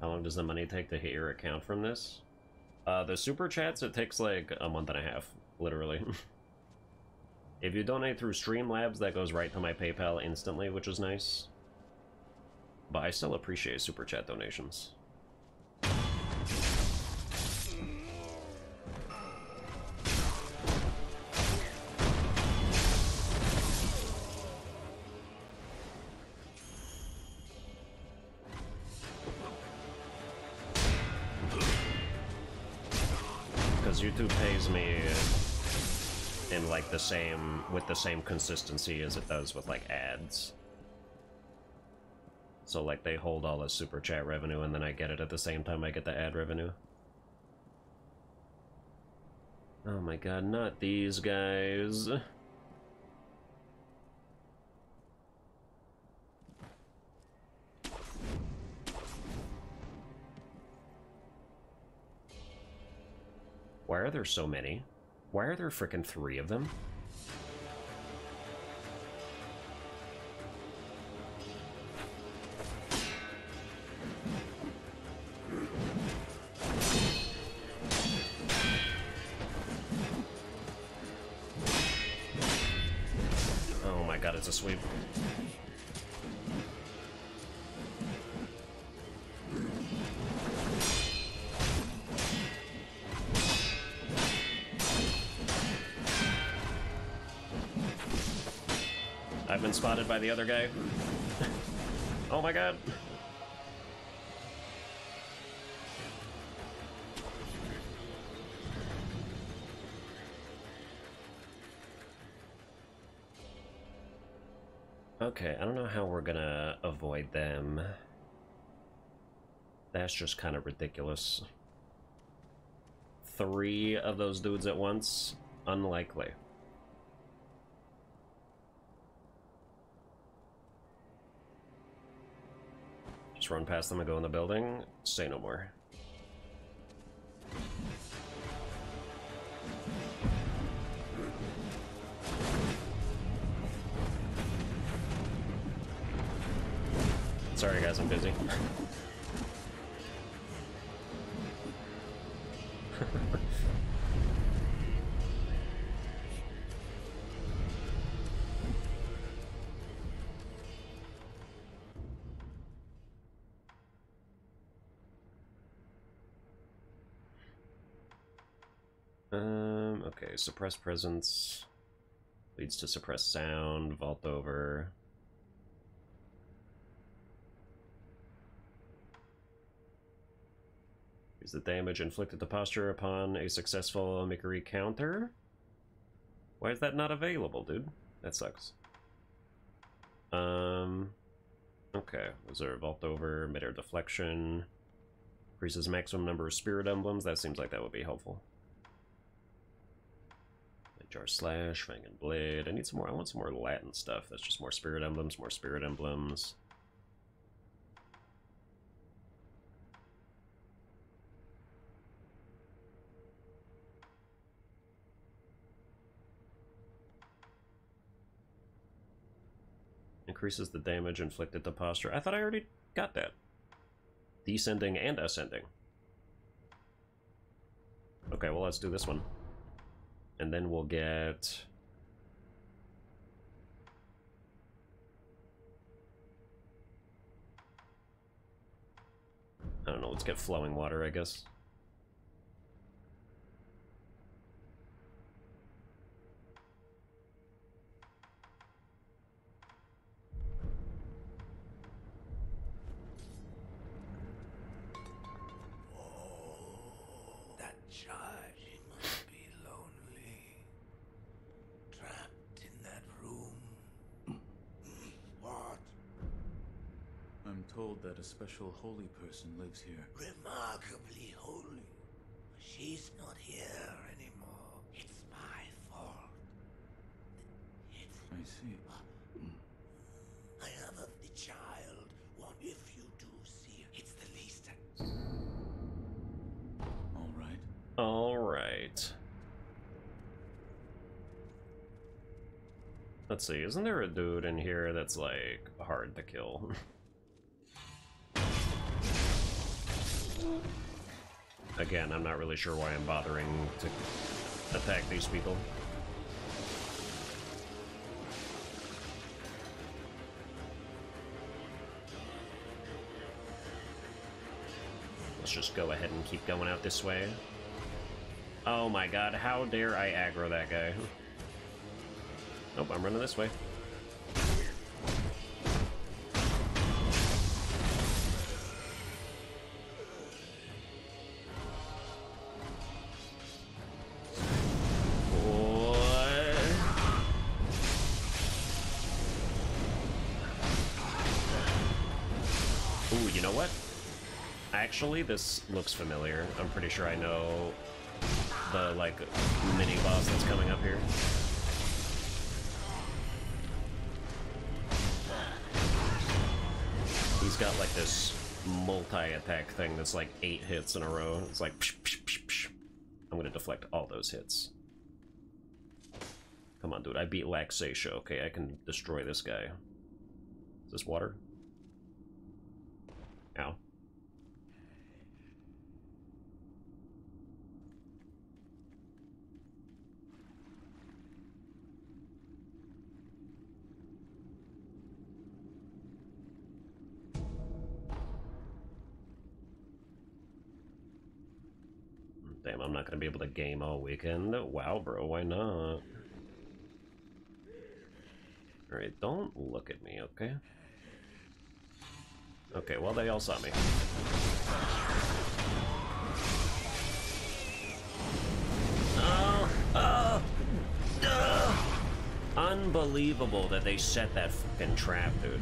How long does the money take to hit your account from this? Uh, the super chats, it takes like a month and a half, literally. if you donate through Streamlabs, that goes right to my PayPal instantly, which is nice. But I still appreciate super chat donations. Same with the same consistency as it does with like ads. So like they hold all the super chat revenue and then I get it at the same time I get the ad revenue. Oh my god, not these guys. Why are there so many? Why are there frickin' three of them? The other guy. oh my god. Okay, I don't know how we're gonna avoid them. That's just kind of ridiculous. Three of those dudes at once? Unlikely. Run past them and go in the building. Say no more. Sorry guys, I'm busy. okay, suppress presence leads to suppress sound, vault over. Is the damage inflicted to posture upon a successful Mikiri counter? Why is that not available, dude? That sucks. Um, okay. Is there a vault over, mid-air deflection? Increases maximum number of spirit emblems. That seems like that would be helpful. Jar Slash, Fang and Blade. I need some more. I want some more latent stuff. That's just more spirit emblems, more spirit emblems. Increases the damage inflicted to posture. I thought I already got that. Descending and ascending. Okay, well, let's do this one. And then we'll get... I don't know, let's get flowing water, I guess. That child, he must be lonely. Trapped in that room. What? I'm told that a special holy person lives here. Remarkably holy. She's not here anymore. It's my fault. It's I see. I have of the child. What if you do see her? It's the least All right. Alright. Let's see, isn't there a dude in here that's, like, hard to kill? Again, I'm not really sure why I'm bothering to attack these people. Let's just go ahead and keep going out this way. Oh my god, how dare I aggro that guy? Nope, I'm running this way. Actually, this looks familiar. I'm pretty sure I know the, like, mini-boss that's coming up here. He's got, like, this multi-attack thing that's, like, eight hits in a row. It's like, psh, psh, psh, psh. I'm gonna deflect all those hits. Come on, dude. I beat Laxasia. Okay, I can destroy this guy. Is this water? Ow. Not gonna be able to game all weekend. Wow, bro, why not? Alright, don't look at me, okay? Okay, well, they all saw me. Oh, oh, oh. Unbelievable that they set that fucking trap, dude.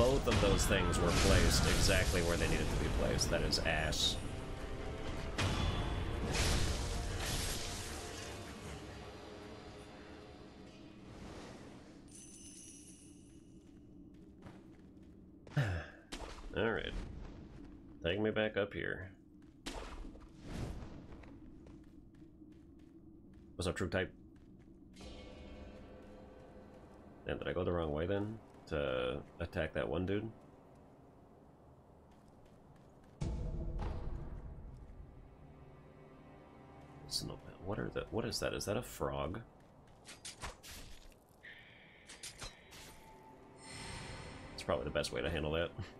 Both of those things were placed exactly where they needed to be placed. That is ass. Alright. Take me back up here. What's up, troop type? And did I go the wrong way then? To attack that one dude? What are the what is that? Is that a frog? It's probably the best way to handle that.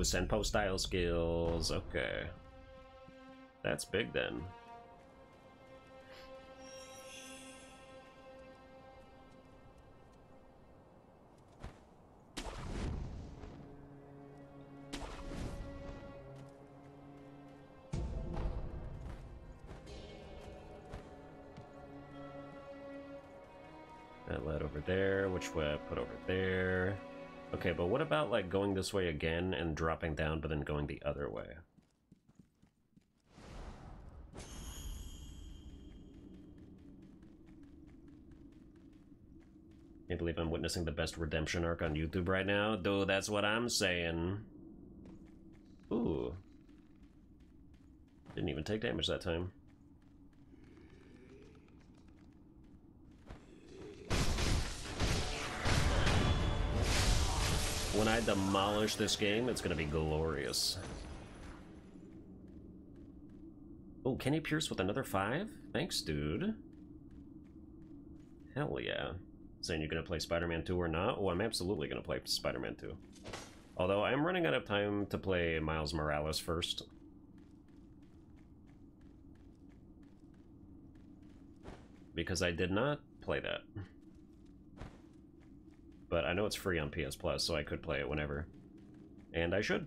Ooh, Senpou style skills. Okay. That's big then. That led over there, which way I put over there. Okay, but what about like going this way again and dropping down, but then going the other way? Can't believe I'm witnessing the best redemption arc on YouTube right now. though that's what I'm saying. Ooh. Didn't even take damage that time. When I demolish this game, it's gonna be glorious. Oh, Kenny Pierce with another five? Thanks, dude. Hell yeah. Saying you're gonna play Spider-Man 2 or not? Oh, I'm absolutely gonna play Spider-Man 2. Although, I'm running out of time to play Miles Morales first. Because I did not play that. But I know it's free on PS Plus, so I could play it whenever. And I should.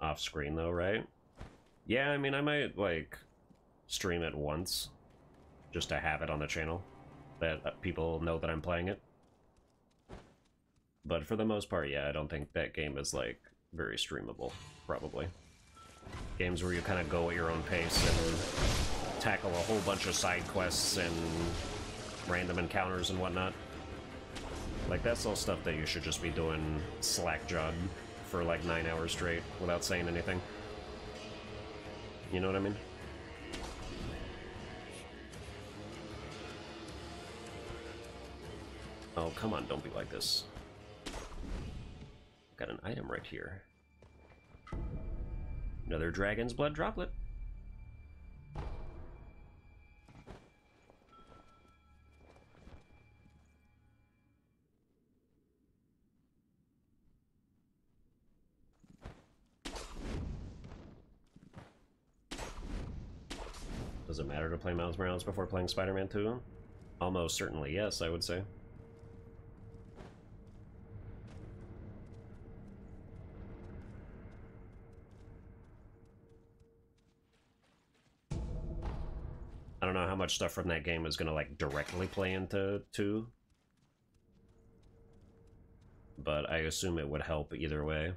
Off screen though, right? Yeah, I mean, I might, like, stream it once. Just to have it on the channel. That uh, people know that I'm playing it. But for the most part, yeah, I don't think that game is, like, very streamable, probably. Games where you kind of go at your own pace and tackle a whole bunch of side quests and random encounters and whatnot. Like, that's all stuff that you should just be doing slack-jawed for like nine hours straight without saying anything. You know what I mean? Oh, come on, don't be like this. Got an item right here. Another dragon's blood droplet. Does it matter to play Miles Morales before playing Spider-Man 2? Almost certainly yes, I would say. Much stuff from that game is gonna like directly play into 2. But I assume it would help either way.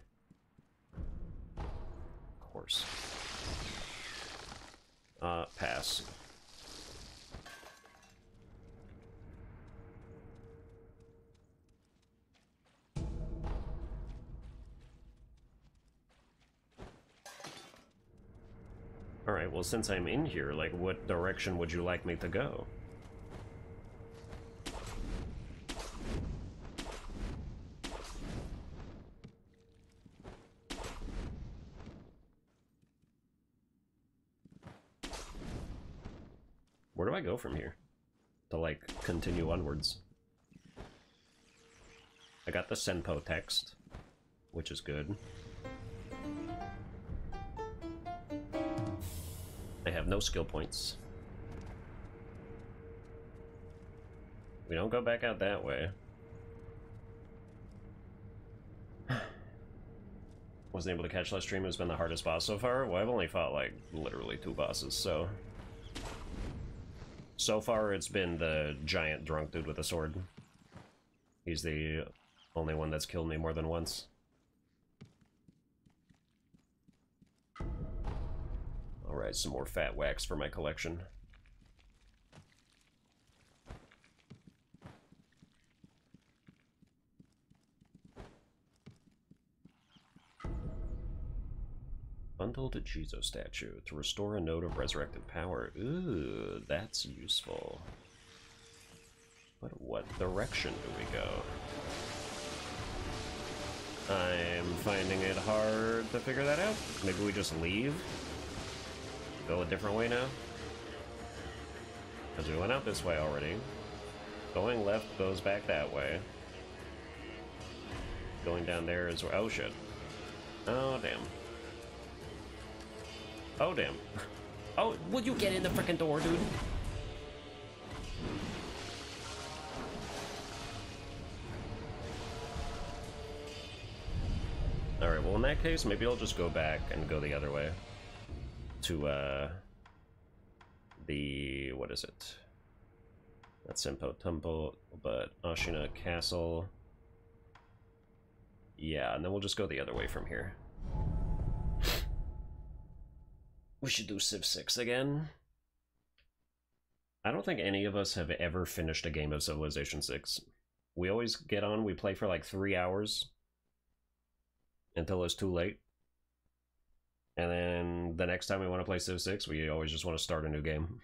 Of course. Uh, pass. Alright, well since I'm in here, like what direction would you like me to go? Where do I go from here? To like continue onwards. I got the Senpou text, which is good. I have no skill points. We don't go back out that way. Wasn't able to catch last stream, it's been the hardest boss so far. Well, I've only fought like literally two bosses, so... So far it's been the giant drunk dude with a sword. He's the only one that's killed me more than once. Alright, some more fat wax for my collection. Bundled Jizo statue to restore a note of resurrected power. Ooh, that's useful. But what direction do we go? I'm finding it hard to figure that out. Maybe we just leave? Go a different way now? Because we went out this way already. Going left goes back that way. Going down there is... Oh, shit. Oh, damn. Oh, damn. Oh, would you get in the freaking door, dude? Alright, well in that case, maybe I'll just go back and go the other way. To, uh... The... what is it? Not Senpou Temple, but Ashina Castle. Yeah, and then we'll just go the other way from here. We should do Civ 6 again. I don't think any of us have ever finished a game of Civilization 6. We always get on, we play for like three hours until it's too late. And then the next time we want to play Civ 6, we always just want to start a new game.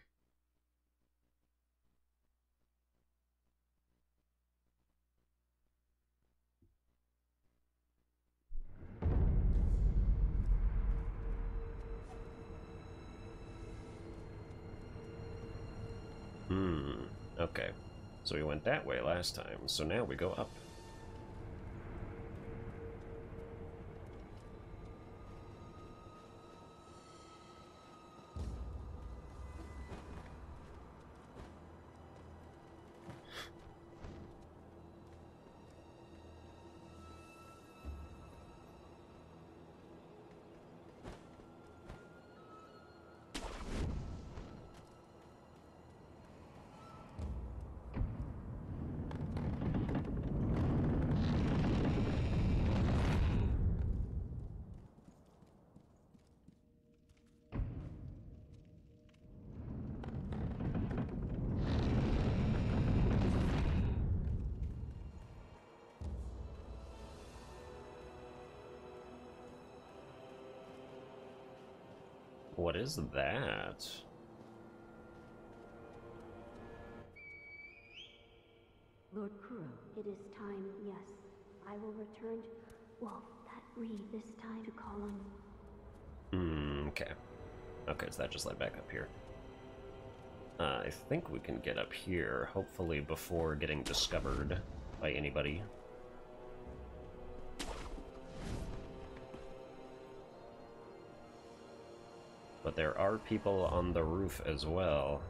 Hmm, okay. So we went that way last time, so now we go up. Is that? Lord Kuro. It is time, yes. I will return to, well, that reed this time to call on Hmm, okay. Okay, so that just led back up here. Uh, I think we can get up here, hopefully before getting discovered by anybody. But there are people on the roof as well.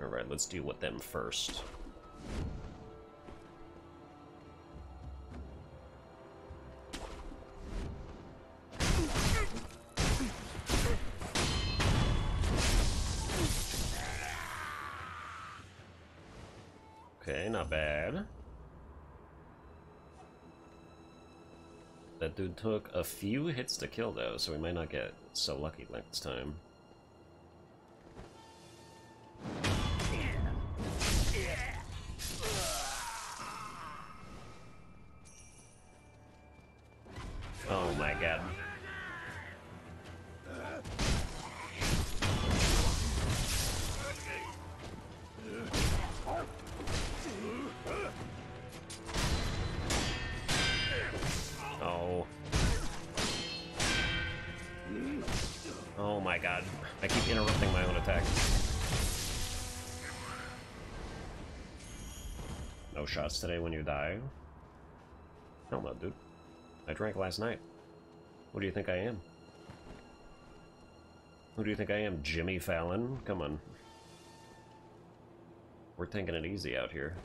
Alright, let's deal with them first. Dude took a few hits to kill though, so we might not get so lucky next time. Hell no, dude. I drank last night. What do you think I am? Who do you think I am, Jimmy Fallon? Come on. We're taking it easy out here.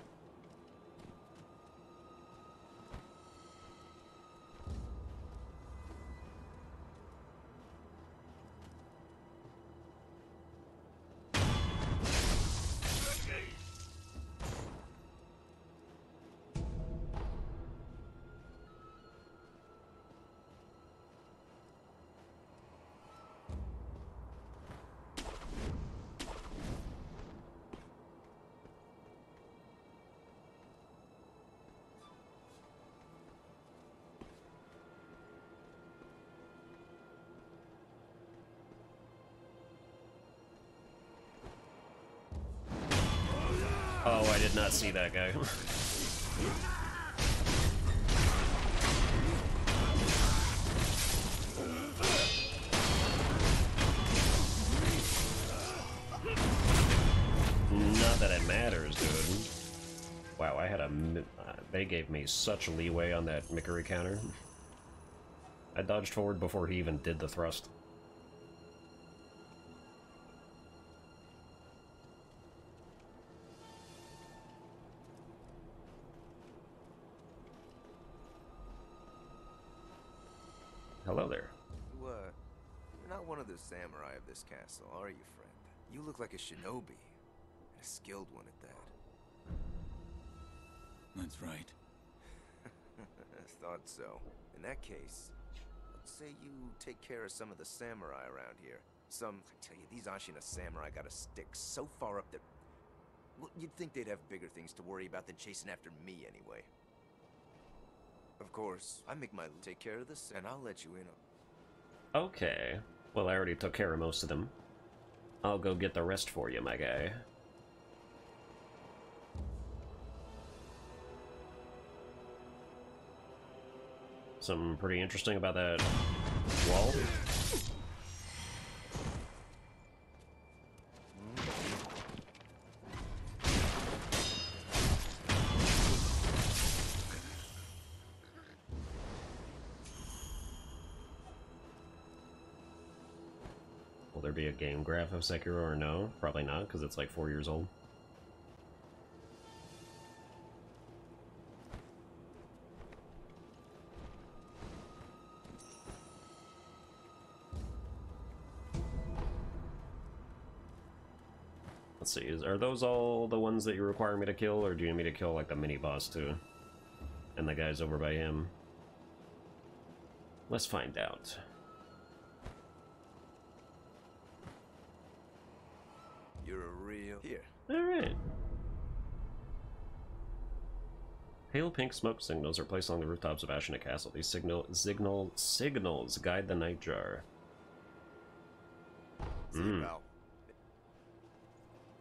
See that guy. Not that it matters, dude. Wow, I had a... Uh, they gave me such leeway on that Mikiri counter. I dodged forward before he even did the thrust. Samurai of this castle, are you, friend? You look like a shinobi. And a skilled one at that. That's right. Thought so. In that case, let's say you take care of some of the samurai around here. Some, I tell you, these Ashina samurai got a stick so far up that... Well, you'd think they'd have bigger things to worry about than chasing after me anyway. Of course, I make my take care of this, and I'll let you in. Okay. Well, I already took care of most of them. I'll go get the rest for you, my guy. Something pretty interesting about that wall. Sekiro or no? Probably not, because it's like four years old. Let's see, is, are those all the ones that you require me to kill, or do you need me to kill like the mini boss too? And the guys over by him? Let's find out. You're a real... Here. Alright. Pale pink smoke signals are placed on the rooftops of Ashina Castle. These signal signal signals guide the nightjar. Mm.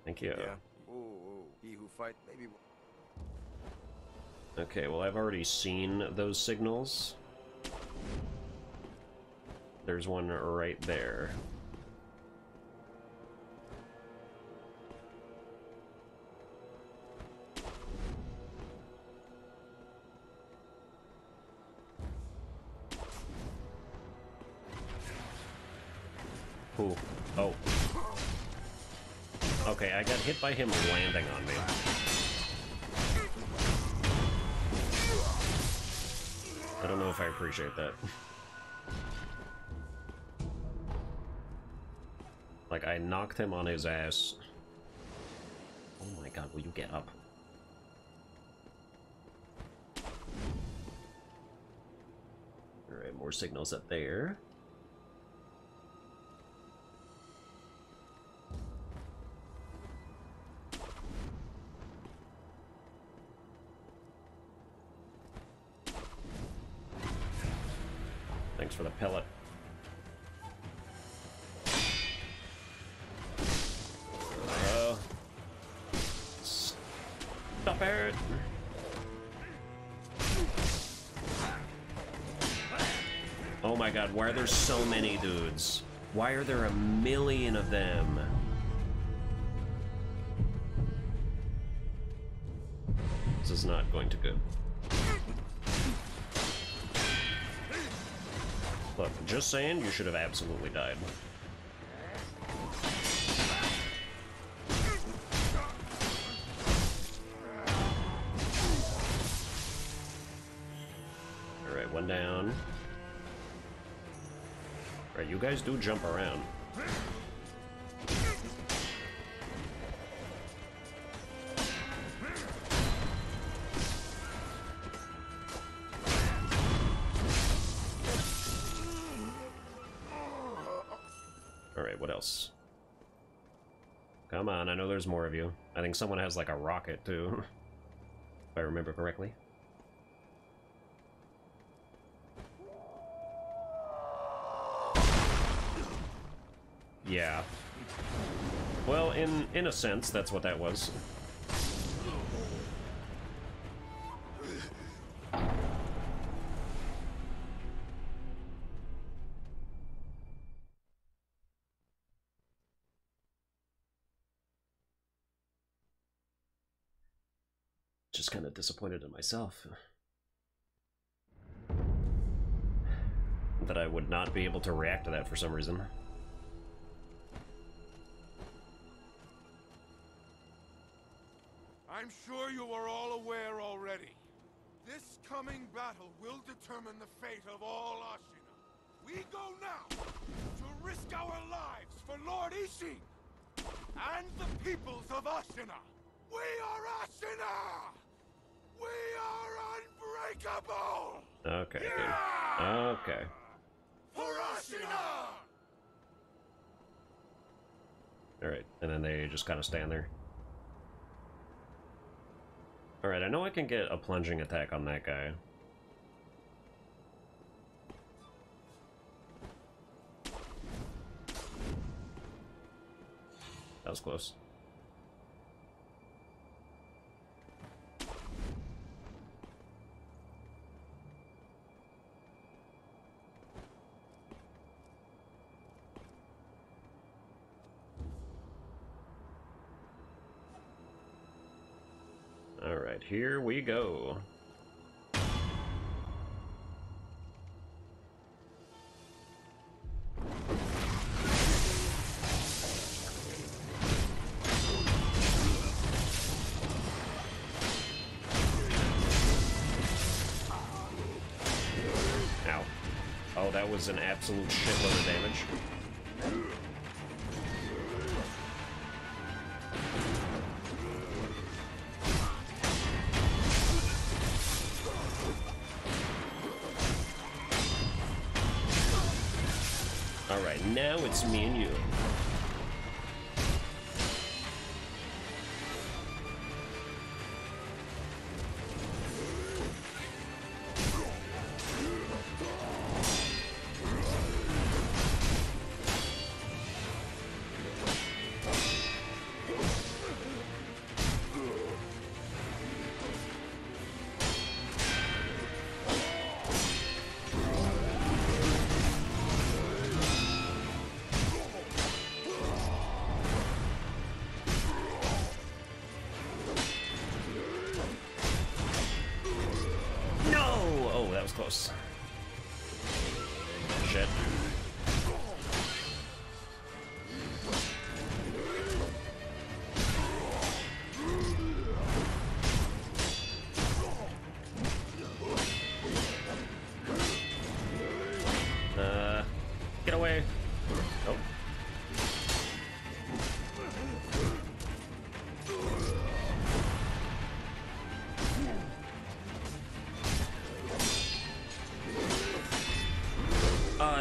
Thank you. Yeah. Ooh, ooh, he who fight, maybe... Okay, well I've already seen those signals. There's one right there. Hit by him landing on me. I don't know if I appreciate that. like, I knocked him on his ass. Oh my god, will you get up? Alright, more signals up there. Why are there so many dudes? Why are there a million of them? This is not going to good. Look, just saying, you should have absolutely died. Guys do jump around. Alright, what else? Come on, I know there's more of you. I think someone has like a rocket too. if I remember correctly. In a sense, that's what that was. Just kind of disappointed in myself. That I would not be able to react to that for some reason. I'm sure you are all aware already. This coming battle will determine the fate of all Ashina. We go now to risk our lives for Lord Ishin and the peoples of Ashina. We are Ashina! We are unbreakable! Okay, good. Okay. For Ashina! Alright, and then they just kind of stand there. Alright, I know I can get a plunging attack on that guy. That was close. Alright, here we go. Ow. Oh, that was an absolute shitload of damage. It's me and you.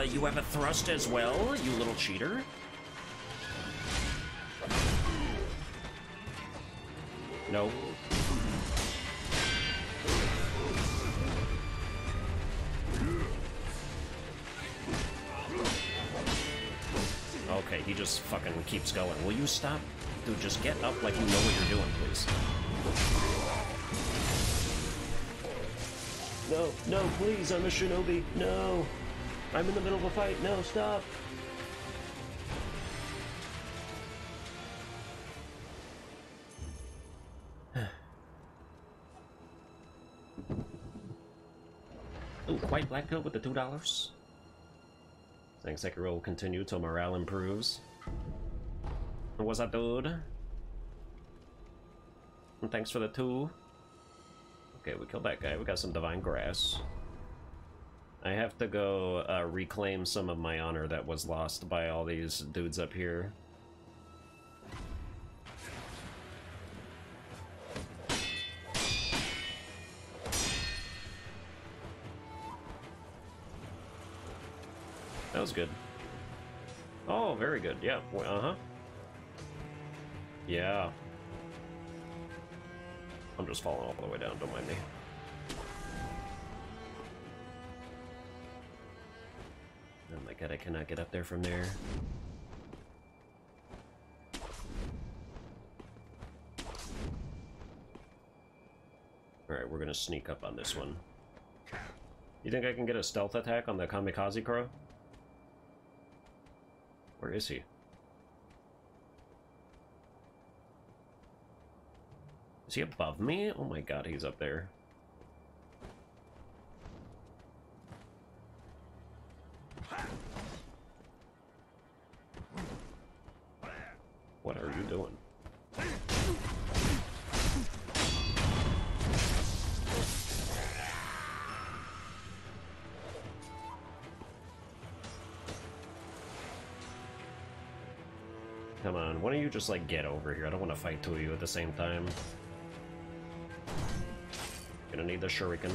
You have a thrust as well, you little cheater? No. Okay, he just fucking keeps going. Will you stop? Dude, just get up like you know what you're doing, please. No, no, please, I'm a shinobi. No. I'm in the middle of a fight. No, stop. Ooh, white black pill with the two dollars. Thanks, Sekiro will continue till morale improves. What's up, dude? And thanks for the two. Okay, we killed that guy. We got some divine grass. I have to go uh, reclaim some of my honor that was lost by all these dudes up here. That was good. Oh, very good. Yeah. Uh-huh. Yeah. I'm just falling all the way down, don't mind me. I cannot get up there from there. Alright, we're gonna sneak up on this one. You think I can get a stealth attack on the Kamikaze Crow? Where is he? Is he above me? Oh my god, he's up there. Just like get over here? I don't want to fight two of you at the same time. Gonna need the shuriken.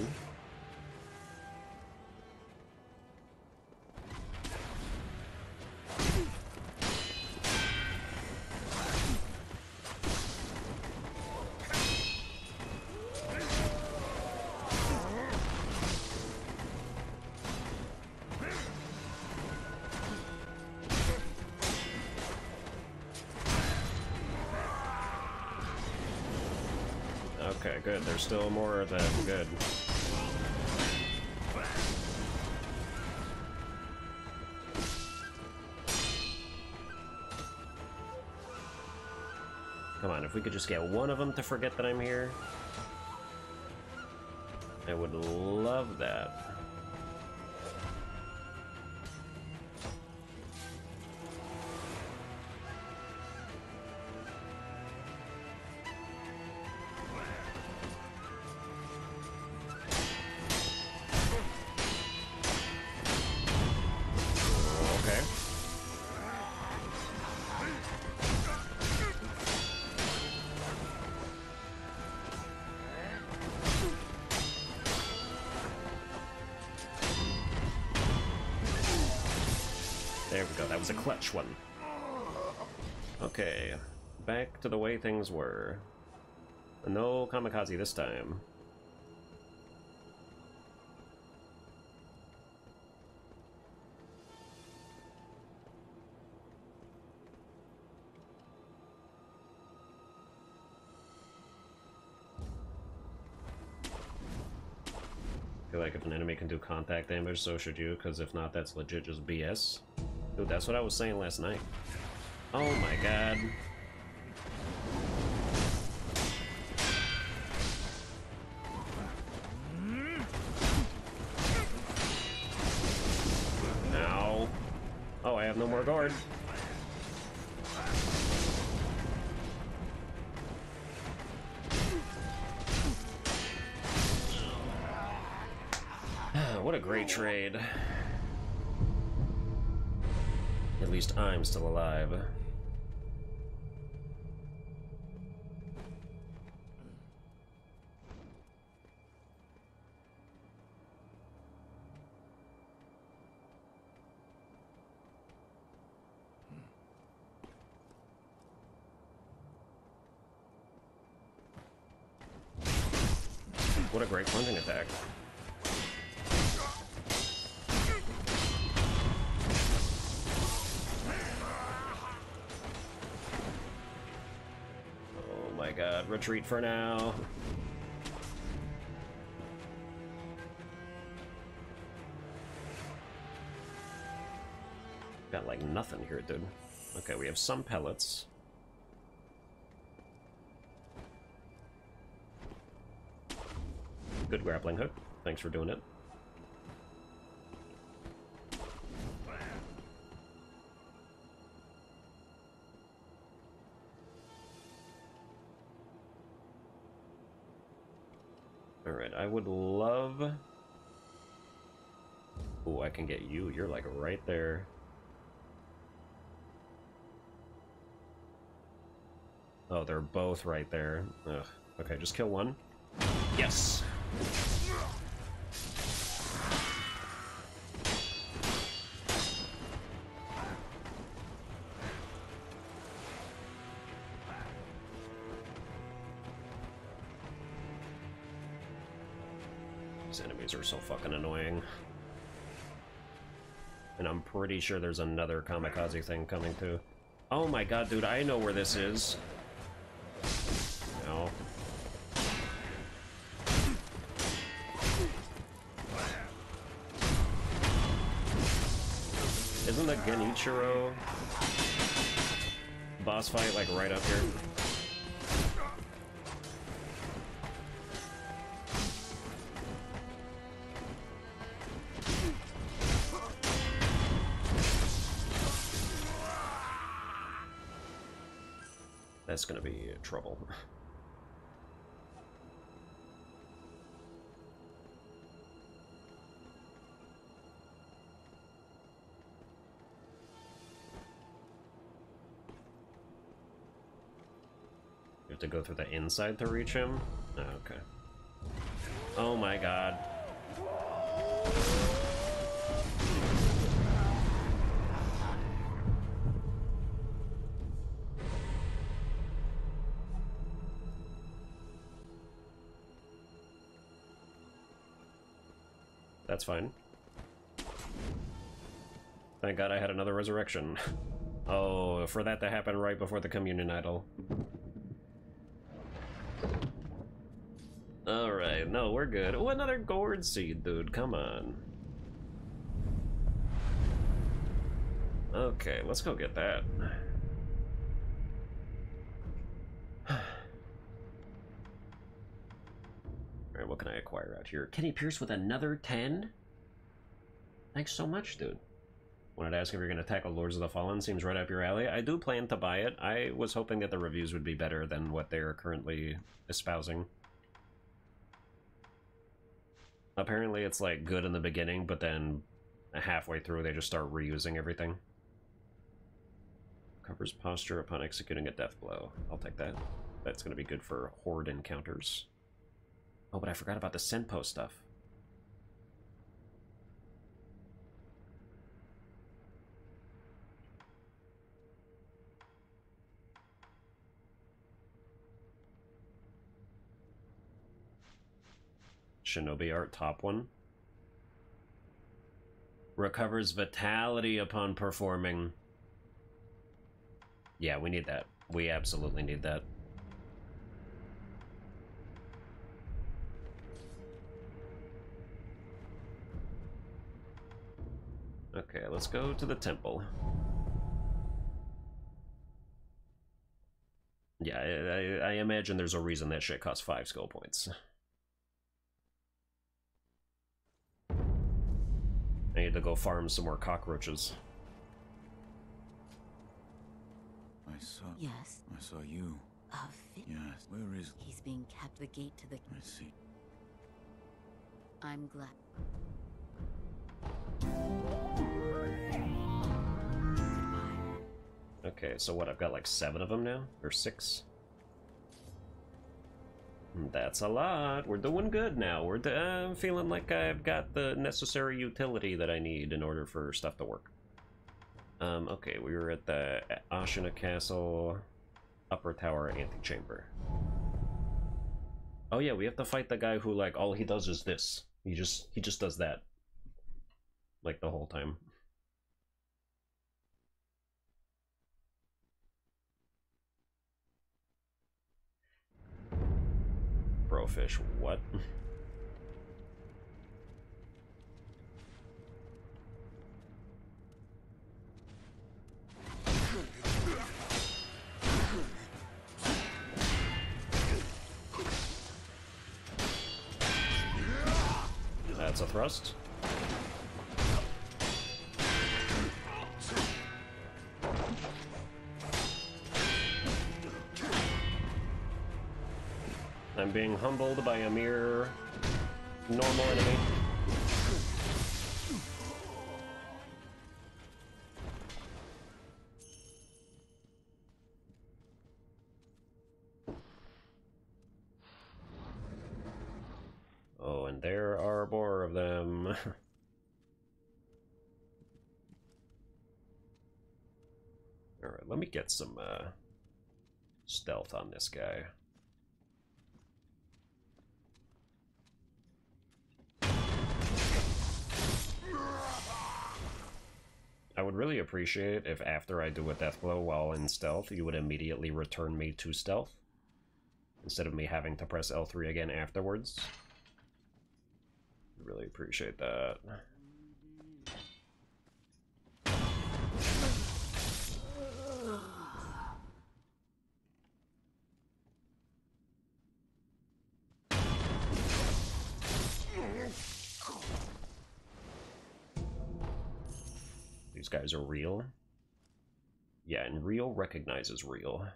Still more them. Good. Come on, if we could just get one of them to forget that I'm here. I would love that. Clutch one. Okay, back to the way things were. No kamikaze this time. I feel like if an enemy can do contact damage, so should you, because if not, that's legit just BS. Dude, that's what I was saying last night. Oh my god. A great plunging attack. Oh my god, retreat for now. Got like nothing here, dude. Okay, we have some pellets. Good grappling hook. Thanks for doing it. Alright, I would love... Oh, I can get you. You're like right there. Oh, they're both right there. Ugh. Okay, just kill one. Yes! These enemies are so fucking annoying. And I'm pretty sure there's another kamikaze thing coming too. Oh my god, dude, I know where this is. Genichiro boss fight like right up here? That's gonna be trouble. to go through the inside to reach him? Okay. Oh my god. That's fine. Thank god I had another resurrection. Oh, for that to happen right before the communion idol. Alright, no, we're good. Oh, another gourd seed, dude, come on. Okay, let's go get that. Alright, what can I acquire out here? Kenny Pierce with another 10? Thanks so much, dude. Wanted to ask if you're going to tackle Lords of the Fallen. Seems right up your alley. I do plan to buy it. I was hoping that the reviews would be better than what they're currently espousing. Apparently it's like good in the beginning, but then halfway through they just start reusing everything. Covers posture upon executing a death blow. I'll take that. That's going to be good for horde encounters. Oh, but I forgot about the Senpou stuff. Shinobi art top one. Recovers vitality upon performing. Yeah, we need that. We absolutely need that. Okay, let's go to the temple. Yeah, I, I, imagine there's a reason that shit costs five skill points. I need to go farm some more cockroaches. I saw. Yes. I saw you. A fit. Yes. Where is? He? He's being kept the gate to the. I see. I'm glad. Okay, so what, I've got like seven of them now? Or six? That's a lot. We're doing good now. We're I'm feeling like I've got the necessary utility that I need in order for stuff to work. Um, okay, we were at the Ashina Castle Upper Tower Antechamber. Oh yeah, we have to fight the guy who like all he does is this. He just he just does that. Like the whole time. Brofish, what? That's a thrust. I'm being humbled by a mere normal enemy. Oh, and there are more of them. Alright, let me get some uh, stealth on this guy. I would really appreciate if after I do a death blow while in stealth, you would immediately return me to stealth. Instead of me having to press L3 again afterwards. Really appreciate that. Real. Yeah, and real recognizes real.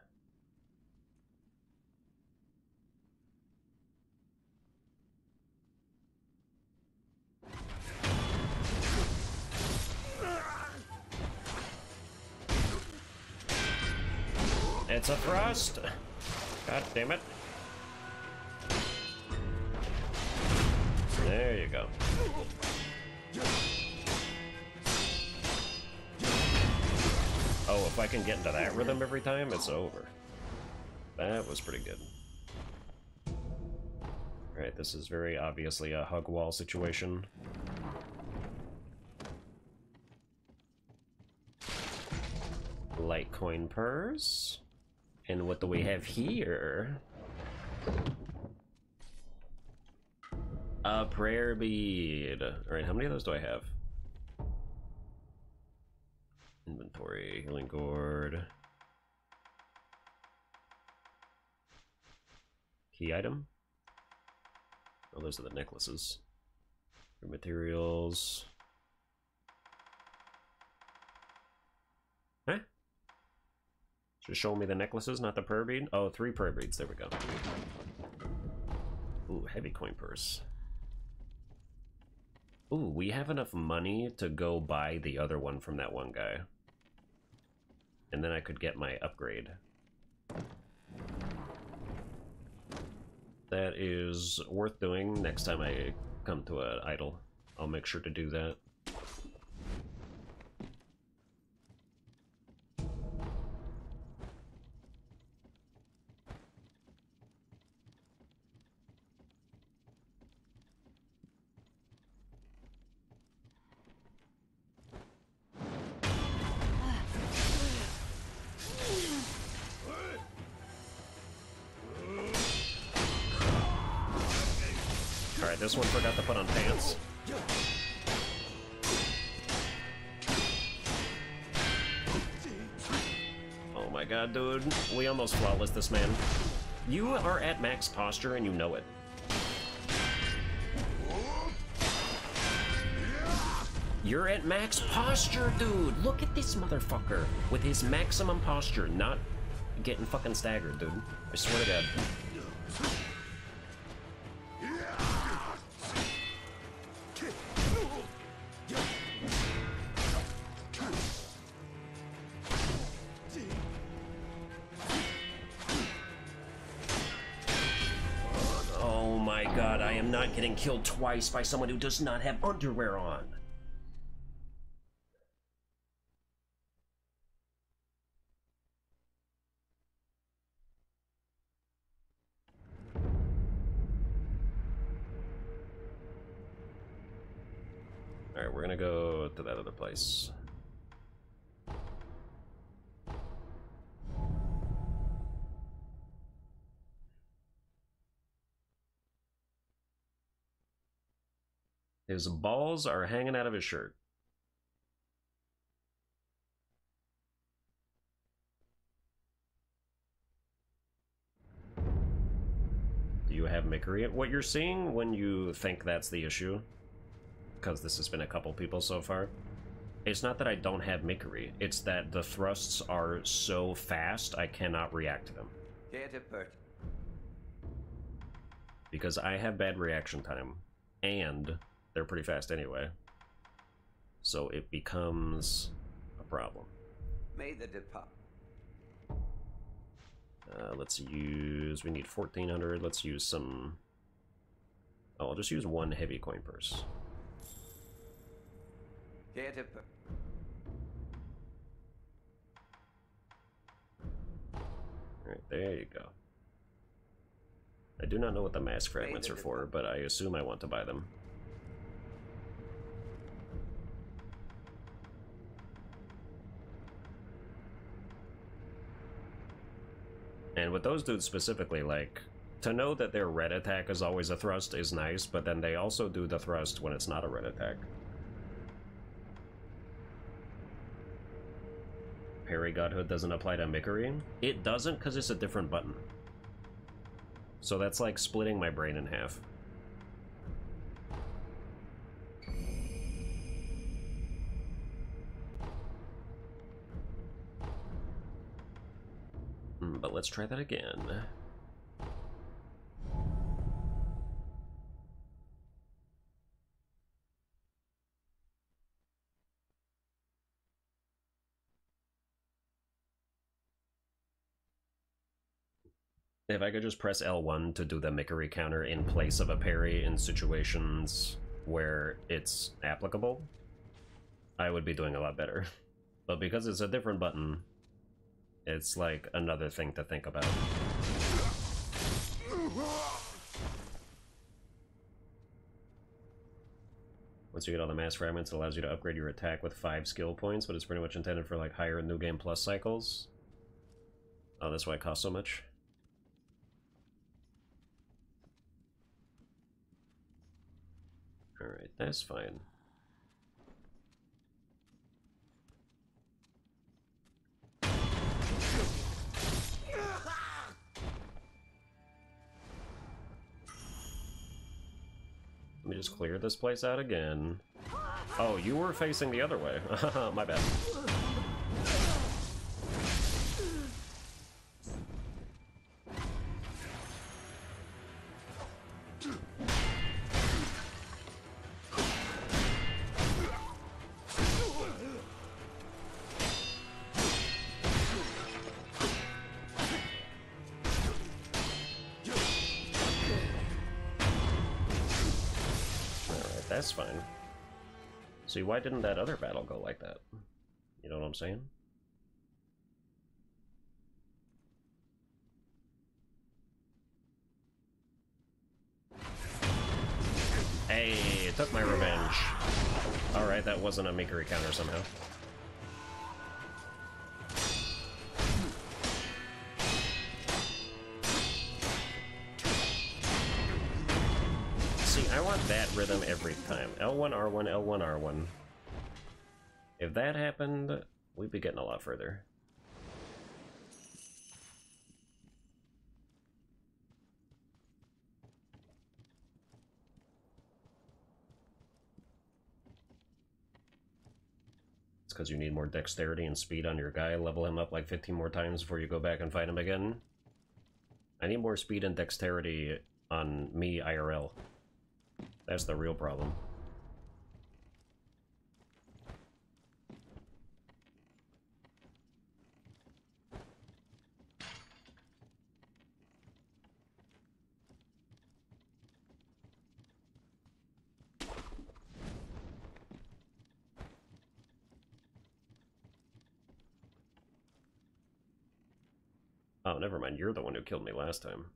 It's a thrust! God damn it. There you go. Oh, if I can get into that rhythm every time, it's over. That was pretty good. Alright, this is very obviously a hug wall situation. light coin purse. And what do we have here? A prayer bead. Alright, how many of those do I have? Inventory, healing gourd. Key item? Oh, those are the necklaces. Materials. Huh? Just show me the necklaces, not the prayer bead? Oh, three prayer beads. There we go. Ooh, heavy coin purse. Ooh, we have enough money to go buy the other one from that one guy. And then I could get my upgrade. That is worth doing next time I come to an idol. I'll make sure to do that. Man. You are at max posture and you know it. You're at max posture, dude! Look at this motherfucker with his maximum posture, not getting fucking staggered, dude. I swear to god. Killed twice by someone who does not have underwear on. His balls are hanging out of his shirt. Do you have Mikiri? At what you're seeing when you think that's the issue, because this has been a couple people so far, it's not that I don't have Mikiri, it's that the thrusts are so fast I cannot react to them. Get it, Bert. Because I have bad reaction time, and they're pretty fast anyway. So it becomes a problem. May the depart. Uh, let's use. We need 1400. Let's use some. Oh, I'll just use one heavy coin purse. Get it, Bert. Alright, there you go. I do not know what the mask fragments are for, but I assume I want to buy them. And with those dudes specifically, like, to know that their red attack is always a thrust is nice, but then they also do the thrust when it's not a red attack. Parry Godhood doesn't apply to Mikiri? It doesn't because it's a different button. So that's like splitting my brain in half. Let's try that again. If I could just press L1 to do the Mikiri counter in place of a parry in situations where it's applicable, I would be doing a lot better. But because it's a different button, it's like another thing to think about. Once you get all the mask fragments, it allows you to upgrade your attack with 5 skill points, but it's pretty much intended for like higher New Game Plus cycles. Oh, that's why it costs so much? Alright, that's fine. Me just clear this place out again. Oh, you were facing the other way. My bad. See, why didn't that other battle go like that? You know what I'm saying? Hey, it took my revenge. Alright, that wasn't a Mikiri counter somehow. That rhythm every time. L1, R1, L1, R1. If that happened, we'd be getting a lot further. It's because you need more dexterity and speed on your guy. Level him up like 15 more times before you go back and fight him again. I need more speed and dexterity on me IRL. That's the real problem. Oh, never mind. You're the one who killed me last time.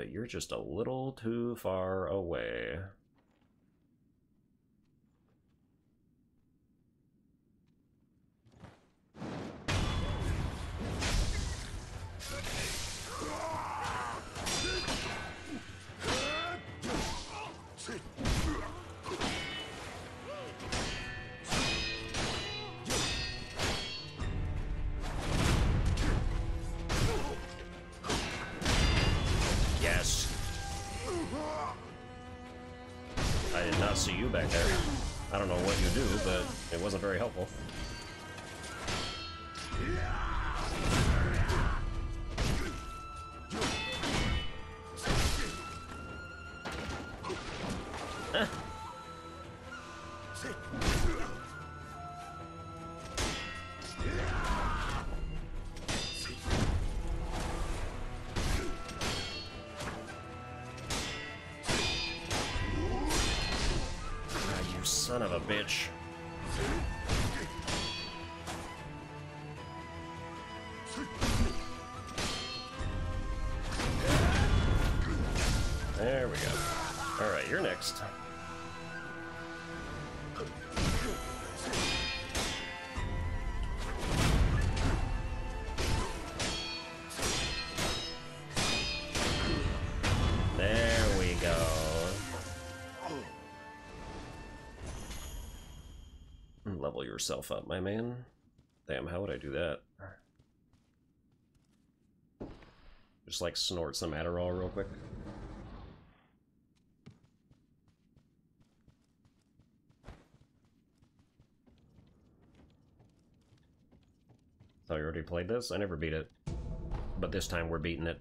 But you're just a little too far away. You back there. I don't know what you do, but it wasn't very helpful. Yourself up, my man. Damn, how would I do that? Just like snort some Adderall real quick. Thought you already played this? I never beat it. But this time we're beating it.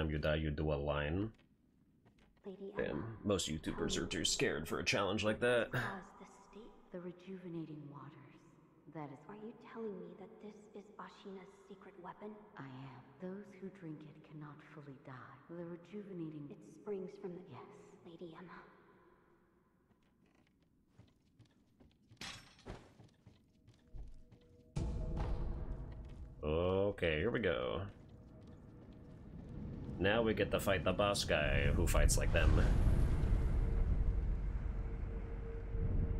Time you die, you do a line. Lady Damn, most YouTubers are too scared for a challenge like that. Cause the state. The rejuvenating waters. That is Are you telling me that this is Ashina's secret weapon? I am. Those who drink it cannot fully die. The rejuvenating. It springs from the. Yes. Lady Emma. Okay, here we go. Now we get to fight the boss guy who fights like them.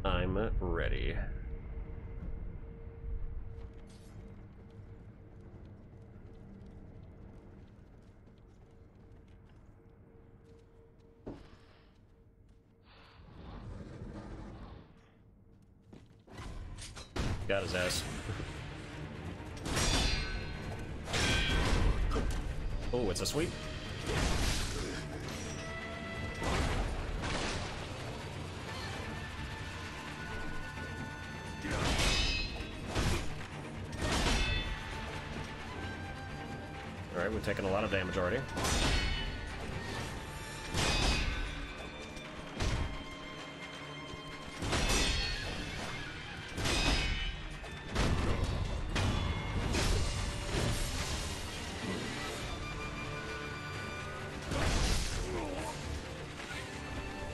I'm ready. Got his ass. Oh, it's a sweep. We're taking a lot of damage already.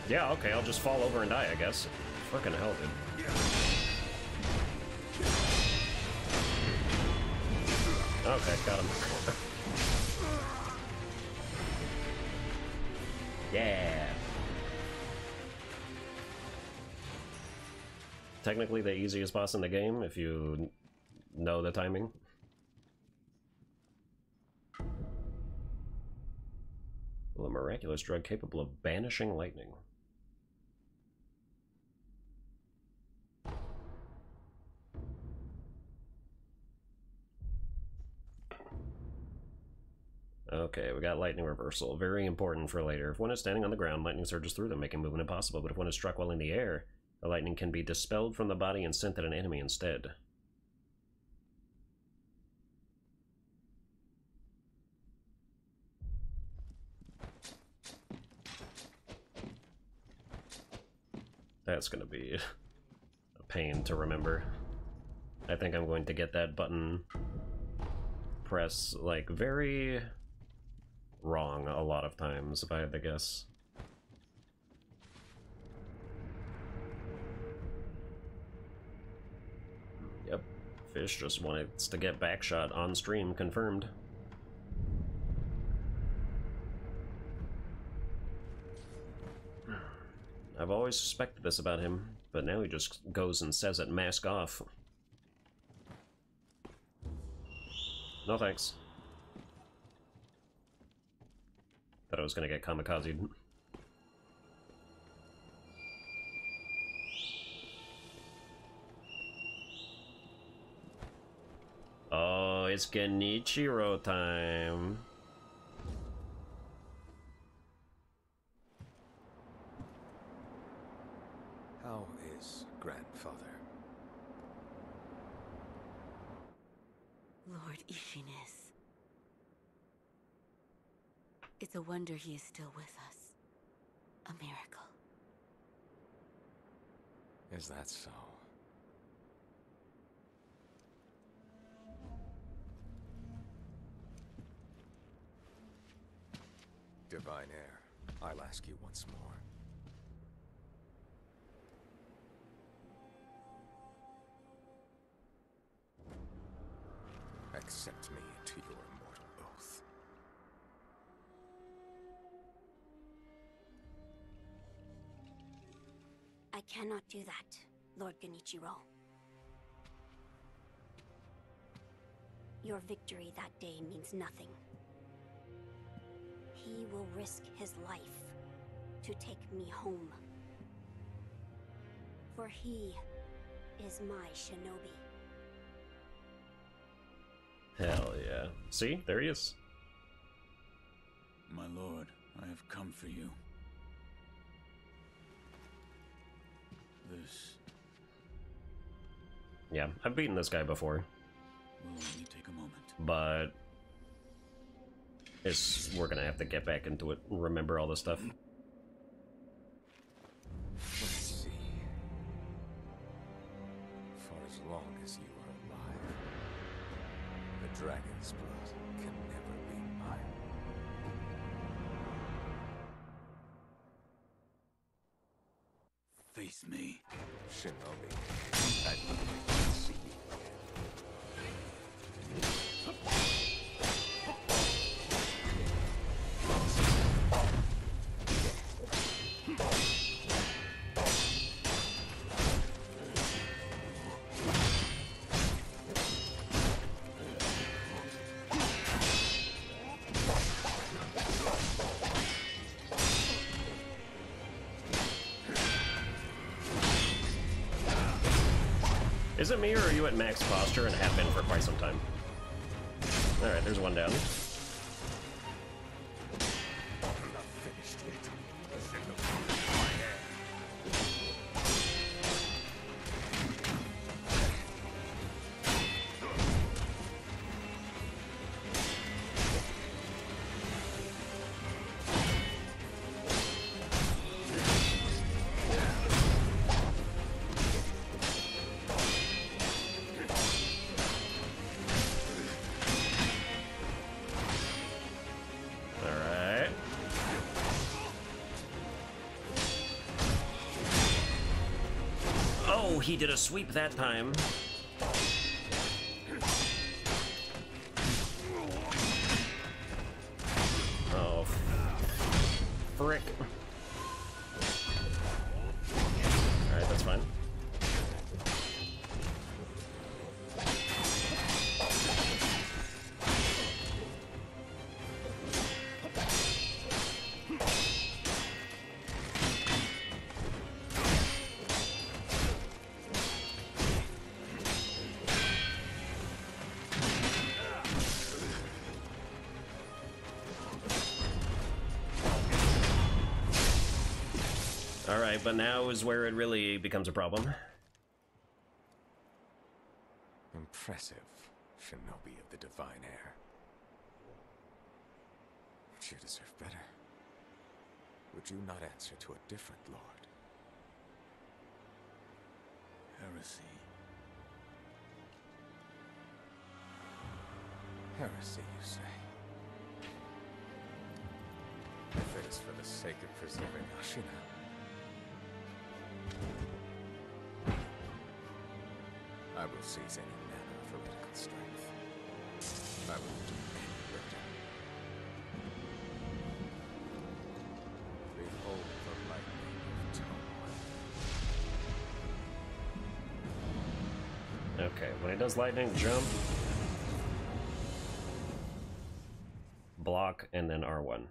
Yeah, okay, I'll just fall over and die, I guess. Fucking hell, dude. Okay, got him. yeah. Technically the easiest boss in the game if you know the timing. Well, a miraculous drug capable of banishing lightning. Okay, we got lightning reversal. Very important for later. If one is standing on the ground, lightning surges through them, making movement impossible. But if one is struck while in the air, the lightning can be dispelled from the body and sent at an enemy instead. That's gonna be a pain to remember. I think I'm going to get that button press, like, very wrong a lot of times, if I had to guess. Yep, Fish just wanted to get backshot on stream, confirmed. I've always suspected this about him, but now he just goes and says it mask off. No thanks. Thought I was gonna get kamikaze. Oh, it's Genichiro time. How is grandfather? Lord Isshin a wonder he is still with us. A miracle. Is that so? Divine Heir, I'll ask you once more. Accept me cannot do that, Lord Genichiro. Your victory that day means nothing. He will risk his life to take me home. For he is my shinobi. Hell yeah. See? There he is. My lord, I have come for you. This Yeah, I've beaten this guy before, will only take a moment. but it's we're gonna have to get back into it and remember all this stuff. Let's see. For as long as you are alive, the dragon's blood Face me. Shinobi, Is it me or are you at max posture and have been for quite some time? Alright, there's one down. He did a sweep that time. Alright, but now is where it really becomes a problem. Impressive, Shinobi of the Divine Heir. But you deserve better. Would you not answer to a different lord? Heresy. Heresy, you say? If it is for the sake of preserving Ashina. I will seize any manner of heretical strength. I will do any murder. Behold the lightning of Tomoe. Okay, when he does lightning, jump, block, and then R1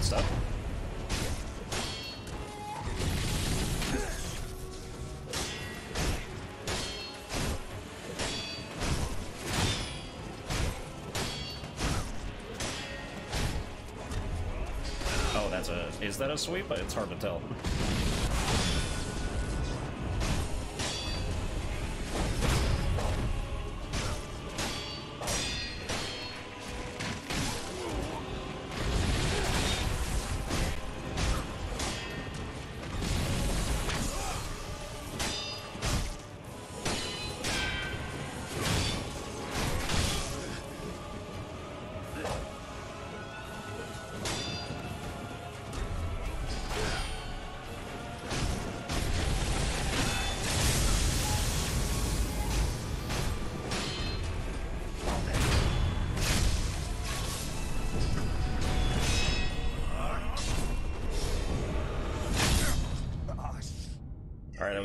good stuff. Oh, that's a... Is that a sweep? It's hard to tell.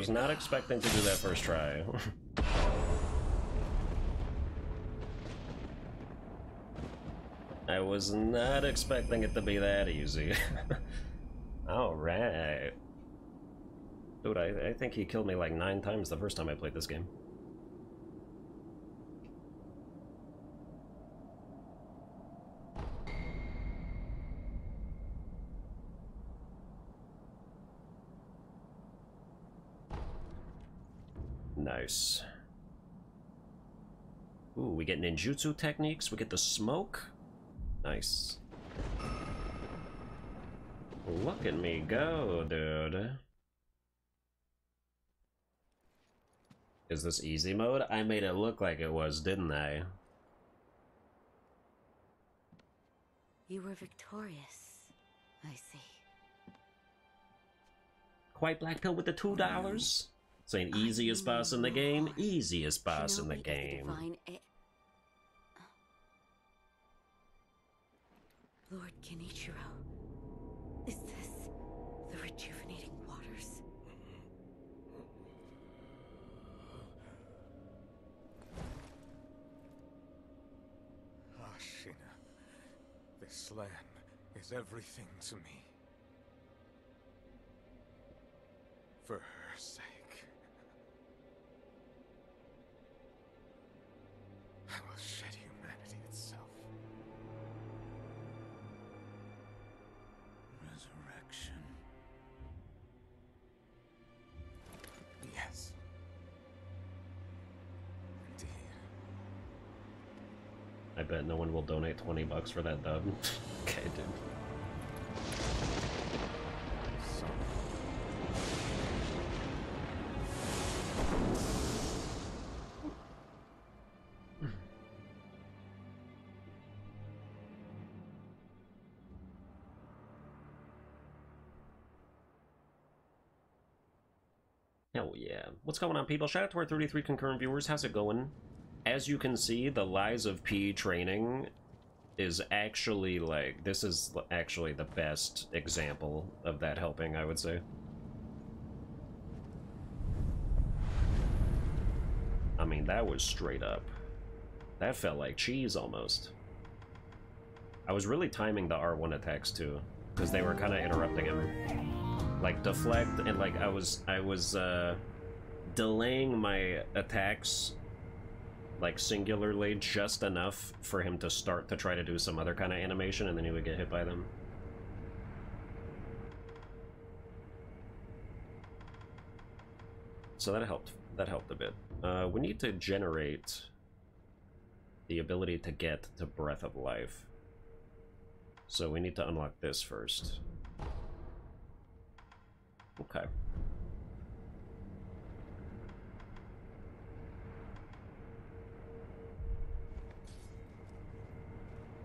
Was not expecting to do that first try. I was not expecting it to be that easy. Alright. Dude, I, I think he killed me like nine times the first time I played this game. Nice. Ooh, we get ninjutsu techniques, we get the smoke. Nice. Look at me go, dude. Is this easy mode? I made it look like it was, didn't I? You were victorious. I see. Quite black pill with the two dollars? Saying easiest boss in the game? Easiest boss in the game. Lord Genichiro, is this the rejuvenating waters? Ashina, this land is everything to me. For her sake. Bet no one will donate 20 bucks for that dub. okay, dude. What's going on, people? Shout out to our 33 concurrent viewers. How's it going? As you can see, the Lies of P training is actually, like, this is actually the best example of that helping, I would say. I mean, that was straight up. That felt like cheese, almost. I was really timing the R1 attacks, too, because they were kind of interrupting him like deflect and like I was I was uh delaying my attacks like singularly just enough for him to start to try to do some other kind of animation and then he would get hit by them. So that helped. That helped a bit. Uh, we need to generate the ability to get to Breath of Life. So we need to unlock this first. Okay.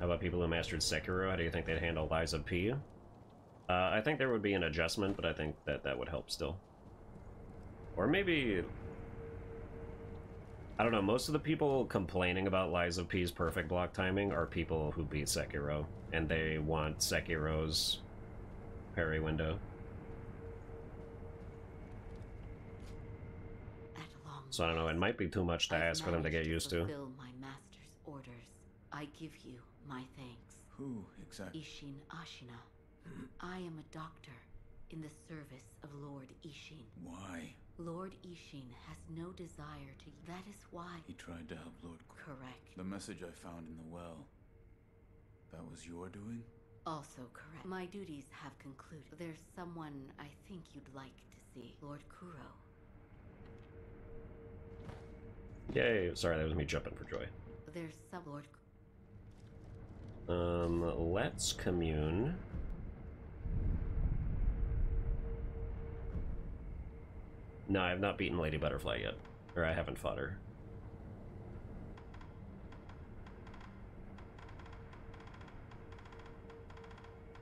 How about people who mastered Sekiro? How do you think they'd handle Lies of P? Uh, I think there would be an adjustment, but I think that that would help still. Or maybe... I don't know, most of the people complaining about Lies of P's perfect block timing are people who beat Sekiro, and they want Sekiro's parry window. At long So I don't know, it might be too much to I've ask for them to get used to. fulfill my master's orders. I give you my thanks. Who exactly? Isshin Ashina. I am a doctor in the service of Lord Isshin. Why? Lord Isshin has no desire to. That is why. He tried to help Lord. Qu- Correct. The message I found in the well. That was your doing? Also correct. My duties have concluded. There's someone I think you'd like to see. Lord Kuro. Yay! Sorry, that was me jumping for joy. There's some Lord. Um, let's commune. No, I have not beaten Lady Butterfly yet. Or I haven't fought her.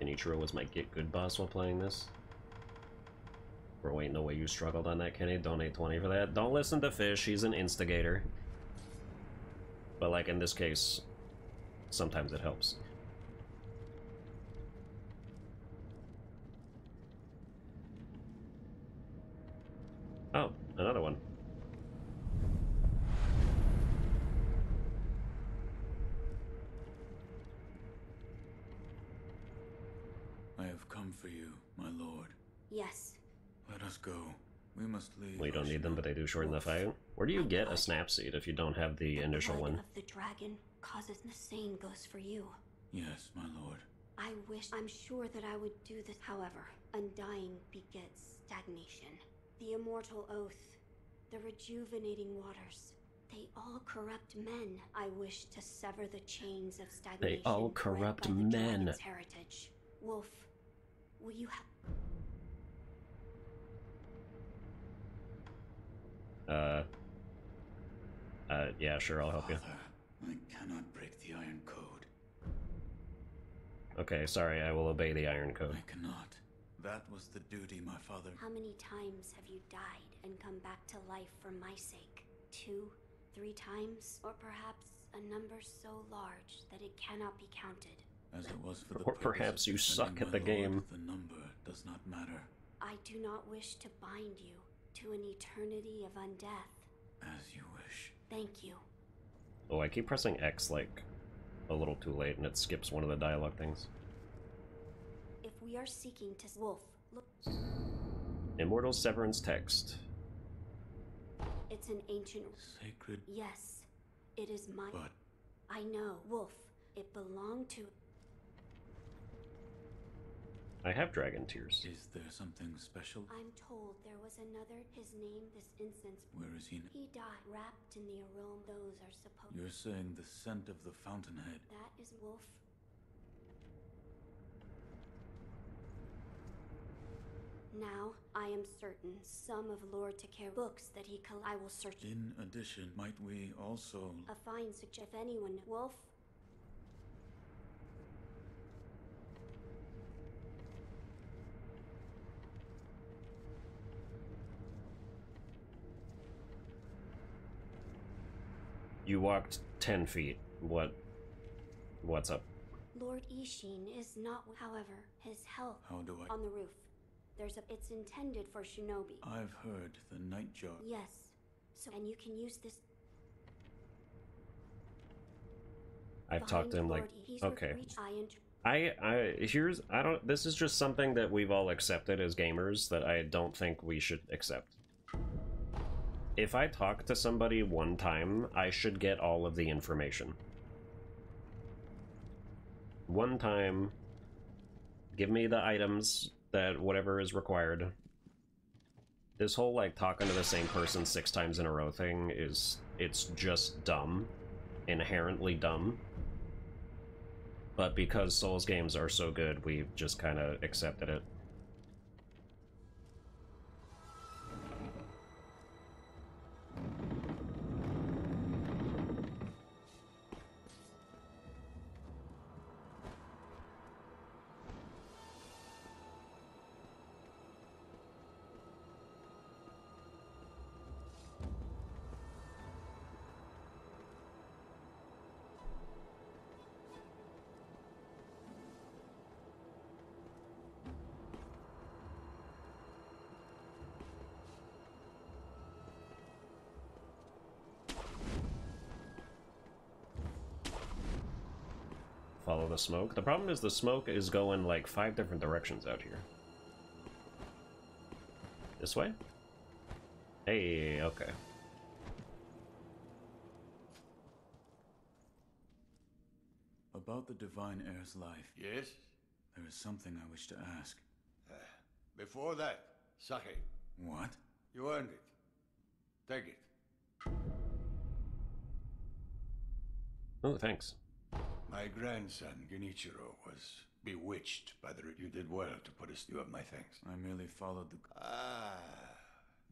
Genichiro was my get good boss while playing this. Bro, ain't no way you struggled on that, Kenny. Donate 20 for that. Don't listen to Fish, he's an instigator. But like in this case, sometimes it helps. Oh, another one. I have come for you, my lord. Yes. Let us go. We must leave. We don't need them, but they do shorten the fight. Where do you get a snap seed if you don't have the initial one? of the dragon causes the same goes for you. Yes, my lord. I wish I'm sure that I would do this. However, undying begets stagnation. The immortal oath, the rejuvenating waters, they all corrupt men. I wish to sever the chains of stagnation. They all corrupt by men. dragon's heritage. Wolf, will you have Uh. Uh, yeah, sure, I'll help you. Father, I cannot break the Iron Code. Okay, sorry, I will obey the Iron Code. I cannot. That was the duty my father. How many times have you died and come back to life for my sake? Two? Three times? Or perhaps a number so large that it cannot be counted? As it was for the Or perhaps you suck at the lord, game. The number does not matter. I do not wish to bind you to an eternity of undeath. As you wish. Thank you. Oh, I keep pressing X, like, a little too late, and it skips one of the dialogue things. If we are seeking to Wolf, look, Immortal Severance Text. it's an ancient. Sacred. Yes, it is my. But I know, Wolf. It belonged to. I have Dragon Tears. is there something special? I'm told there was another. His name, this incense. Where is he? n- He died wrapped in the aroma. Those are supposed. You're saying the scent of the fountainhead. That is Wolf. Now, I am certain some of Lord Takeru books that he coll- I will search. In addition, might we also A fine suggest if anyone Wolf. You walked 10 feet. What? What's up? Lord Isshin is not. However, his health How do I? on the roof. There's a. It's intended for shinobi. I've heard the nightjar. Yes. So and you can use this. I've talked to him behind like, he's okay. I int- I, I, here's, I don't, this is just something that we've all accepted as gamers that I don't think we should accept. If I talk to somebody one time, I should get all of the information. One time, give me the items that whatever is required. This whole, like, talking to the same person six times in a row thing is, it's just dumb. Inherently dumb. But because Souls games are so good, we've just kind of accepted it. The smoke. The problem is the smoke is going like five different directions out here. This way? Hey, okay. About the divine heir's life. Yes? There is something I wish to ask. Uh, before that, sake. What? You earned it. Take it. Oh, thanks. My grandson, Genichiro, was bewitched by the... You did well to put us... You have my thanks. I merely followed the... Ah,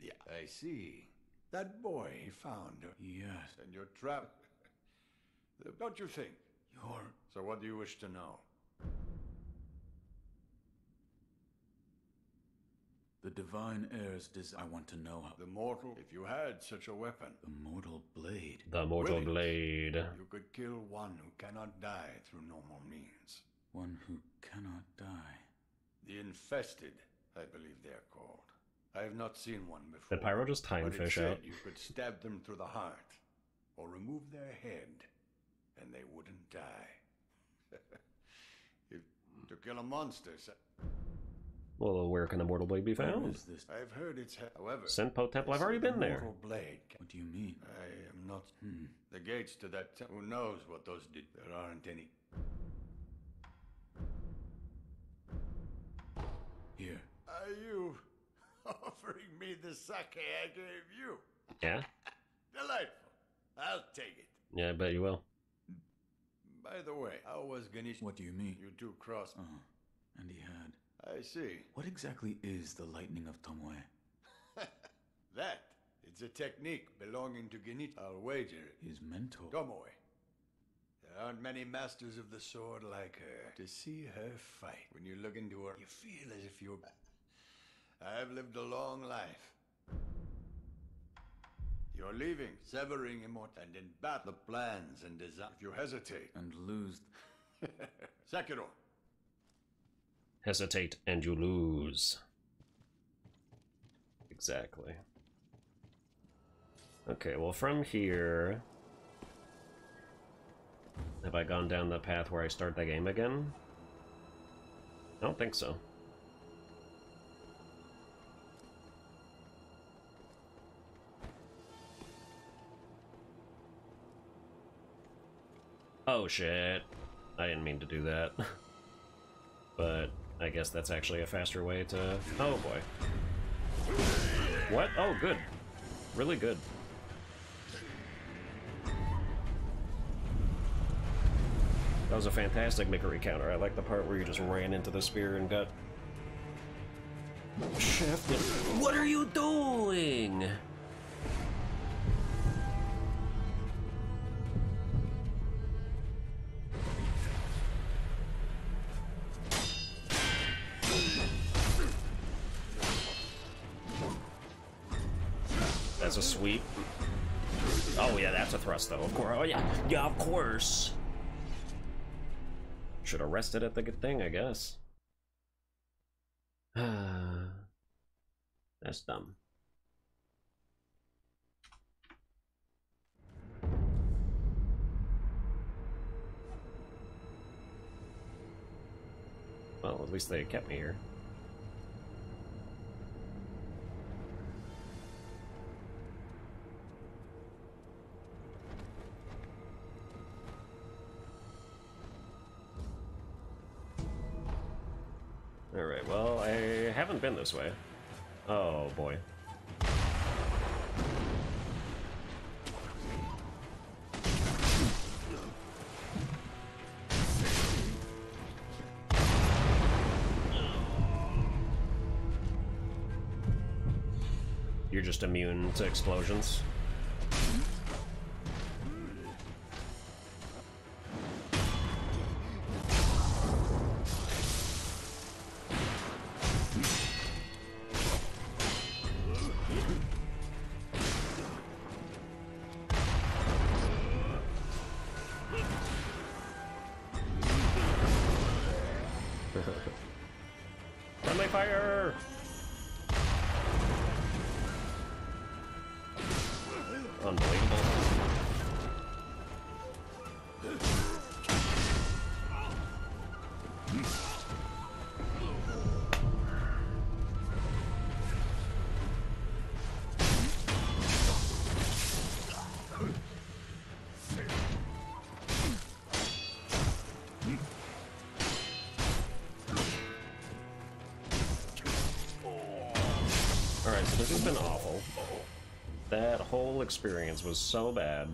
yeah, I see. That boy he found. Her. Yes. And your trap... Don't you think? You're... So what do you wish to know? The Divine Heir's des- I want to know how... The mortal, if you had such a weapon, The mortal blade. The Mortal Willing. Blade. you could kill one who cannot die through normal means. One who cannot die. The infested, I believe they're called. I have not seen one before. Did Pyro just time but it fish said out? You could stab them through the heart, or remove their head, and they wouldn't die. if, to kill a monster, sa- Well, where can the Mortal Blade be found? this? I've heard it's. ha- However, Senpou Temple. I've already say the been there. blade. What do you mean? I am not. Hmm. The gates to that. Te- who knows what those did? There aren't any. Here. Are you offering me the sake I gave you? Yeah? Delightful. I'll take it. Yeah, I bet you will. By the way, how was Ganesh? What do you mean? You two crossed. Uh-huh. And he had... I see. What exactly is the lightning of Tomoe? That. It's a technique belonging to Genichi. I'll wager. His mentor. Tomoe. There aren't many masters of the sword like her. To see her fight, when you look into her, you feel as if you're. I've lived a long life. You're leaving, severing immortal, and in battle the plans and design. If you hesitate, And lose... Sekiro, Hesitate and you lose. Exactly. Okay, well from here... Have I gone down the path where I start the game again? I don't think so. Oh shit. I didn't mean to do that. but I guess that's actually a faster way to... Oh boy. What? Oh, good. Really good. That was a fantastic Mikiri counter. I like the part where you just ran into the spear and got... Shafted. What are you doing? Though. Of course. Oh yeah, yeah, of course. Should have rested at the good thing, I guess. that's dumb. Well, at least they kept me here. Haven't been this way. Oh, boy. You're just immune to explosions. Experience was so bad.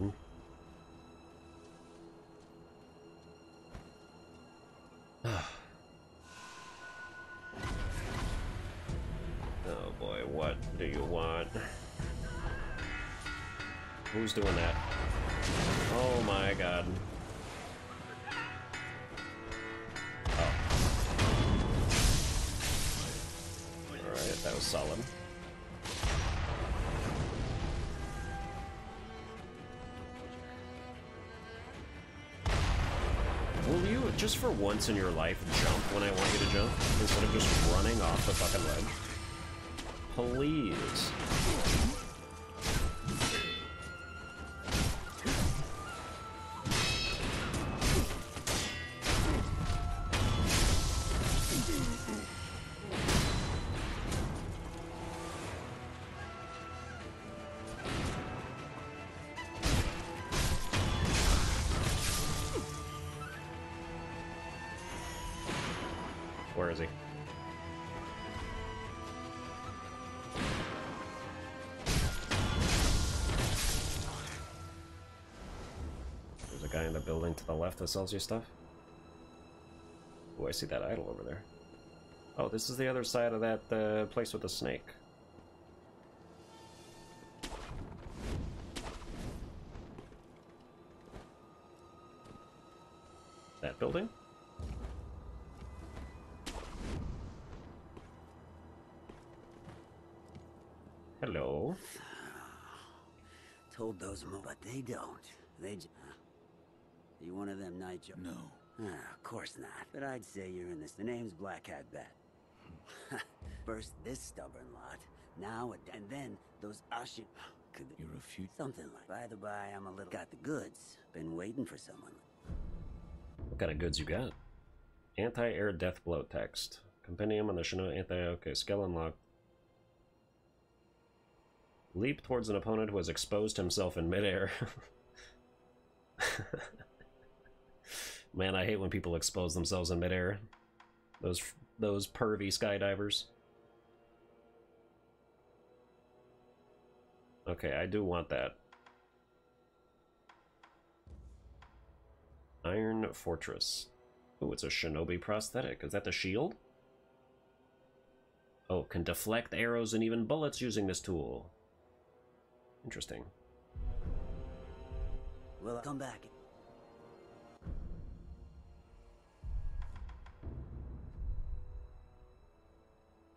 oh boy, what do you want? Who's doing that? Just for once in your life, jump when I want you to jump, instead of just running off the fucking ledge? Please. That sells you stuff. Oh, I see that idol over there. Oh, this is the other side of that uh, place with the snake. That building? Hello. Told those but they don't. They j- huh? You one of them night jo- No. Ah, of course not. But I'd say you're in this. The name's Black Hat Bat. First this stubborn lot, now a, and then those Ashi. Could You refute? something like. By the by, I'm a little. Got the goods. Been waiting for someone. What kind of goods you got? Anti-air death blow text. Compendium on the Shino anti okay, skill unlocked. Leap towards an opponent who has exposed himself in midair. Man, I hate when people expose themselves in midair. Those those pervy skydivers. Okay, I do want that. Iron Fortress. Oh, it's a shinobi prosthetic. Is that the shield? Oh, can deflect arrows and even bullets using this tool. Interesting. Well, come back.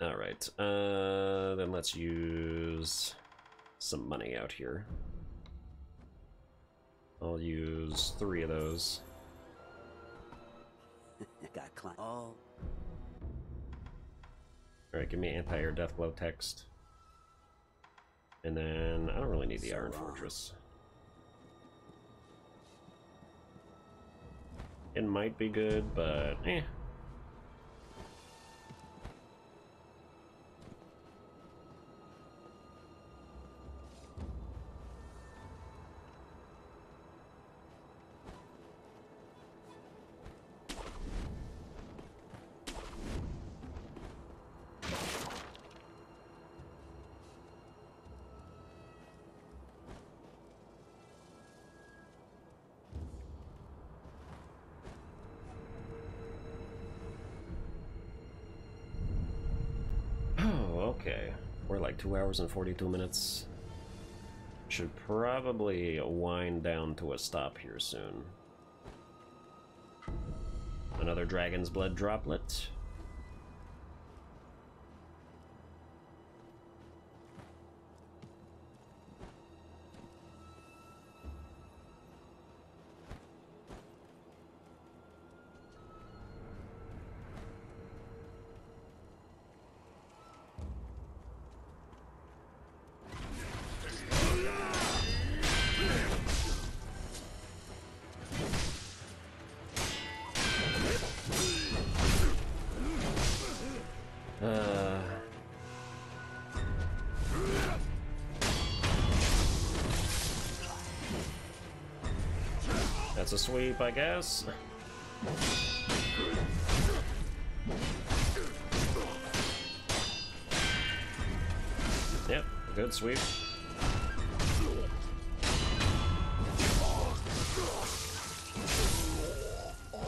Alright, uh, then let's use some money out here. I'll use three of those. Got climb. Alright, give me anti-air death blow text. And then, I don't really need the So Iron long. Fortress. It might be good, but eh. We're two hours and 42 minutes. Should probably wind down to a stop here soon. Another dragon's blood droplet. That's a sweep, I guess. Yep, Good sweep.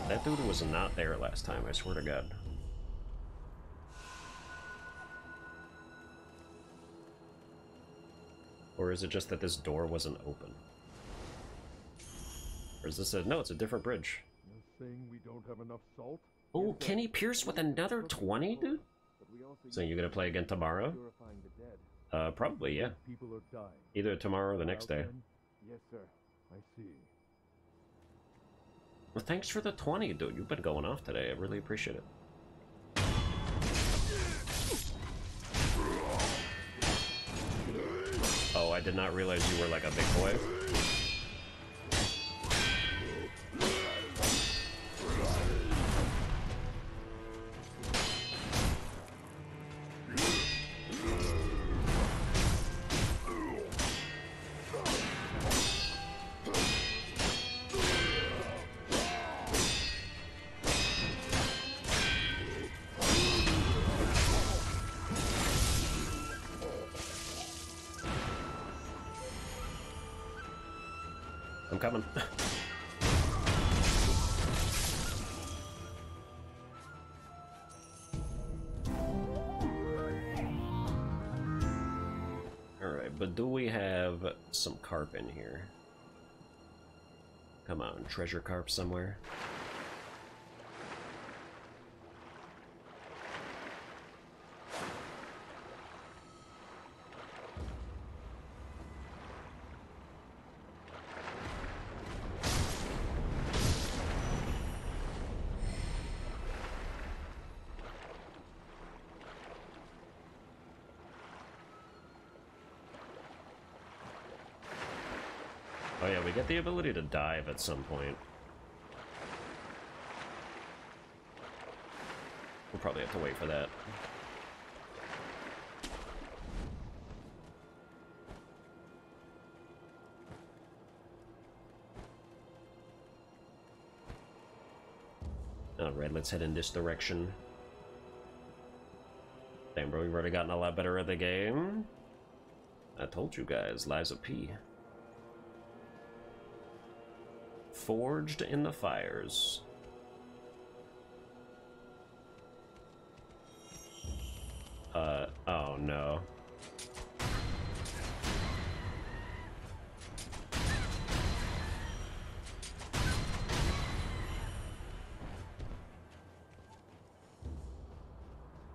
That dude was not there last time, I swear to god. Or is it just that this door wasn't open? Or is this a... No, it's a different bridge. Saying we don't have enough salt? Oh, Kenny Pierce with another 20, dude? So you're gonna play again tomorrow? The dead. Uh, probably, yeah. People are dying. Either tomorrow or the next day. Yes, sir. I see. Well, thanks for the 20, dude. You've been going off today. I really appreciate it. Oh, I did not realize you were like a big boy. Carp in here? Come on, treasure carp somewhere? The ability to dive at some point. We'll probably have to wait for that. Oh, Alright, let's head in this direction. Damn, bro, we've already gotten a lot better at the game. I told you guys, Lies of P. Forged in the fires. Uh, oh no.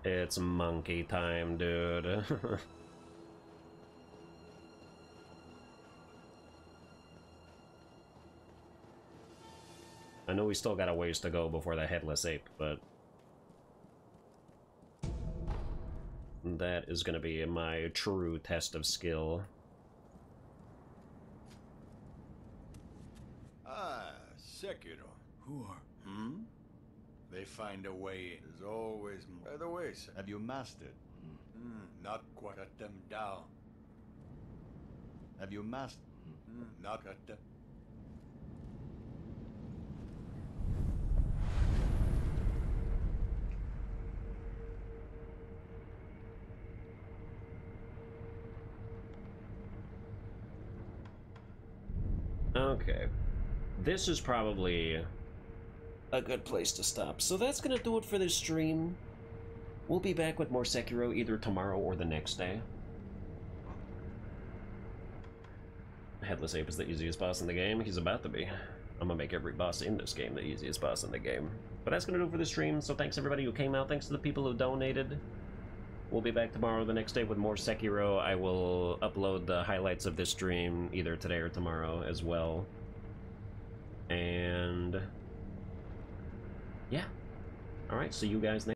It's monkey time, dude. I know we still got a ways to go before the headless ape, but that is going to be my true test of skill. Ah, Sekiro. Who are? Hmm? They find a way. There's always more. By the way, sir, Have you mastered? hmm, not quite cut them down. Have you mastered? Hmm, not cut them. Okay. This is probably a good place to stop. So that's going to do it for this stream. We'll be back with more Sekiro either tomorrow or the next day. Headless Ape is the easiest boss in the game. He's about to be. I'm gonna make every boss in this game the easiest boss in the game. But that's gonna do it for the stream, so thanks everybody who came out. Thanks to the people who donated. We'll be back tomorrow the next day with more Sekiro. I will upload the highlights of this stream either today or tomorrow as well. And... Yeah. Alright, see you guys next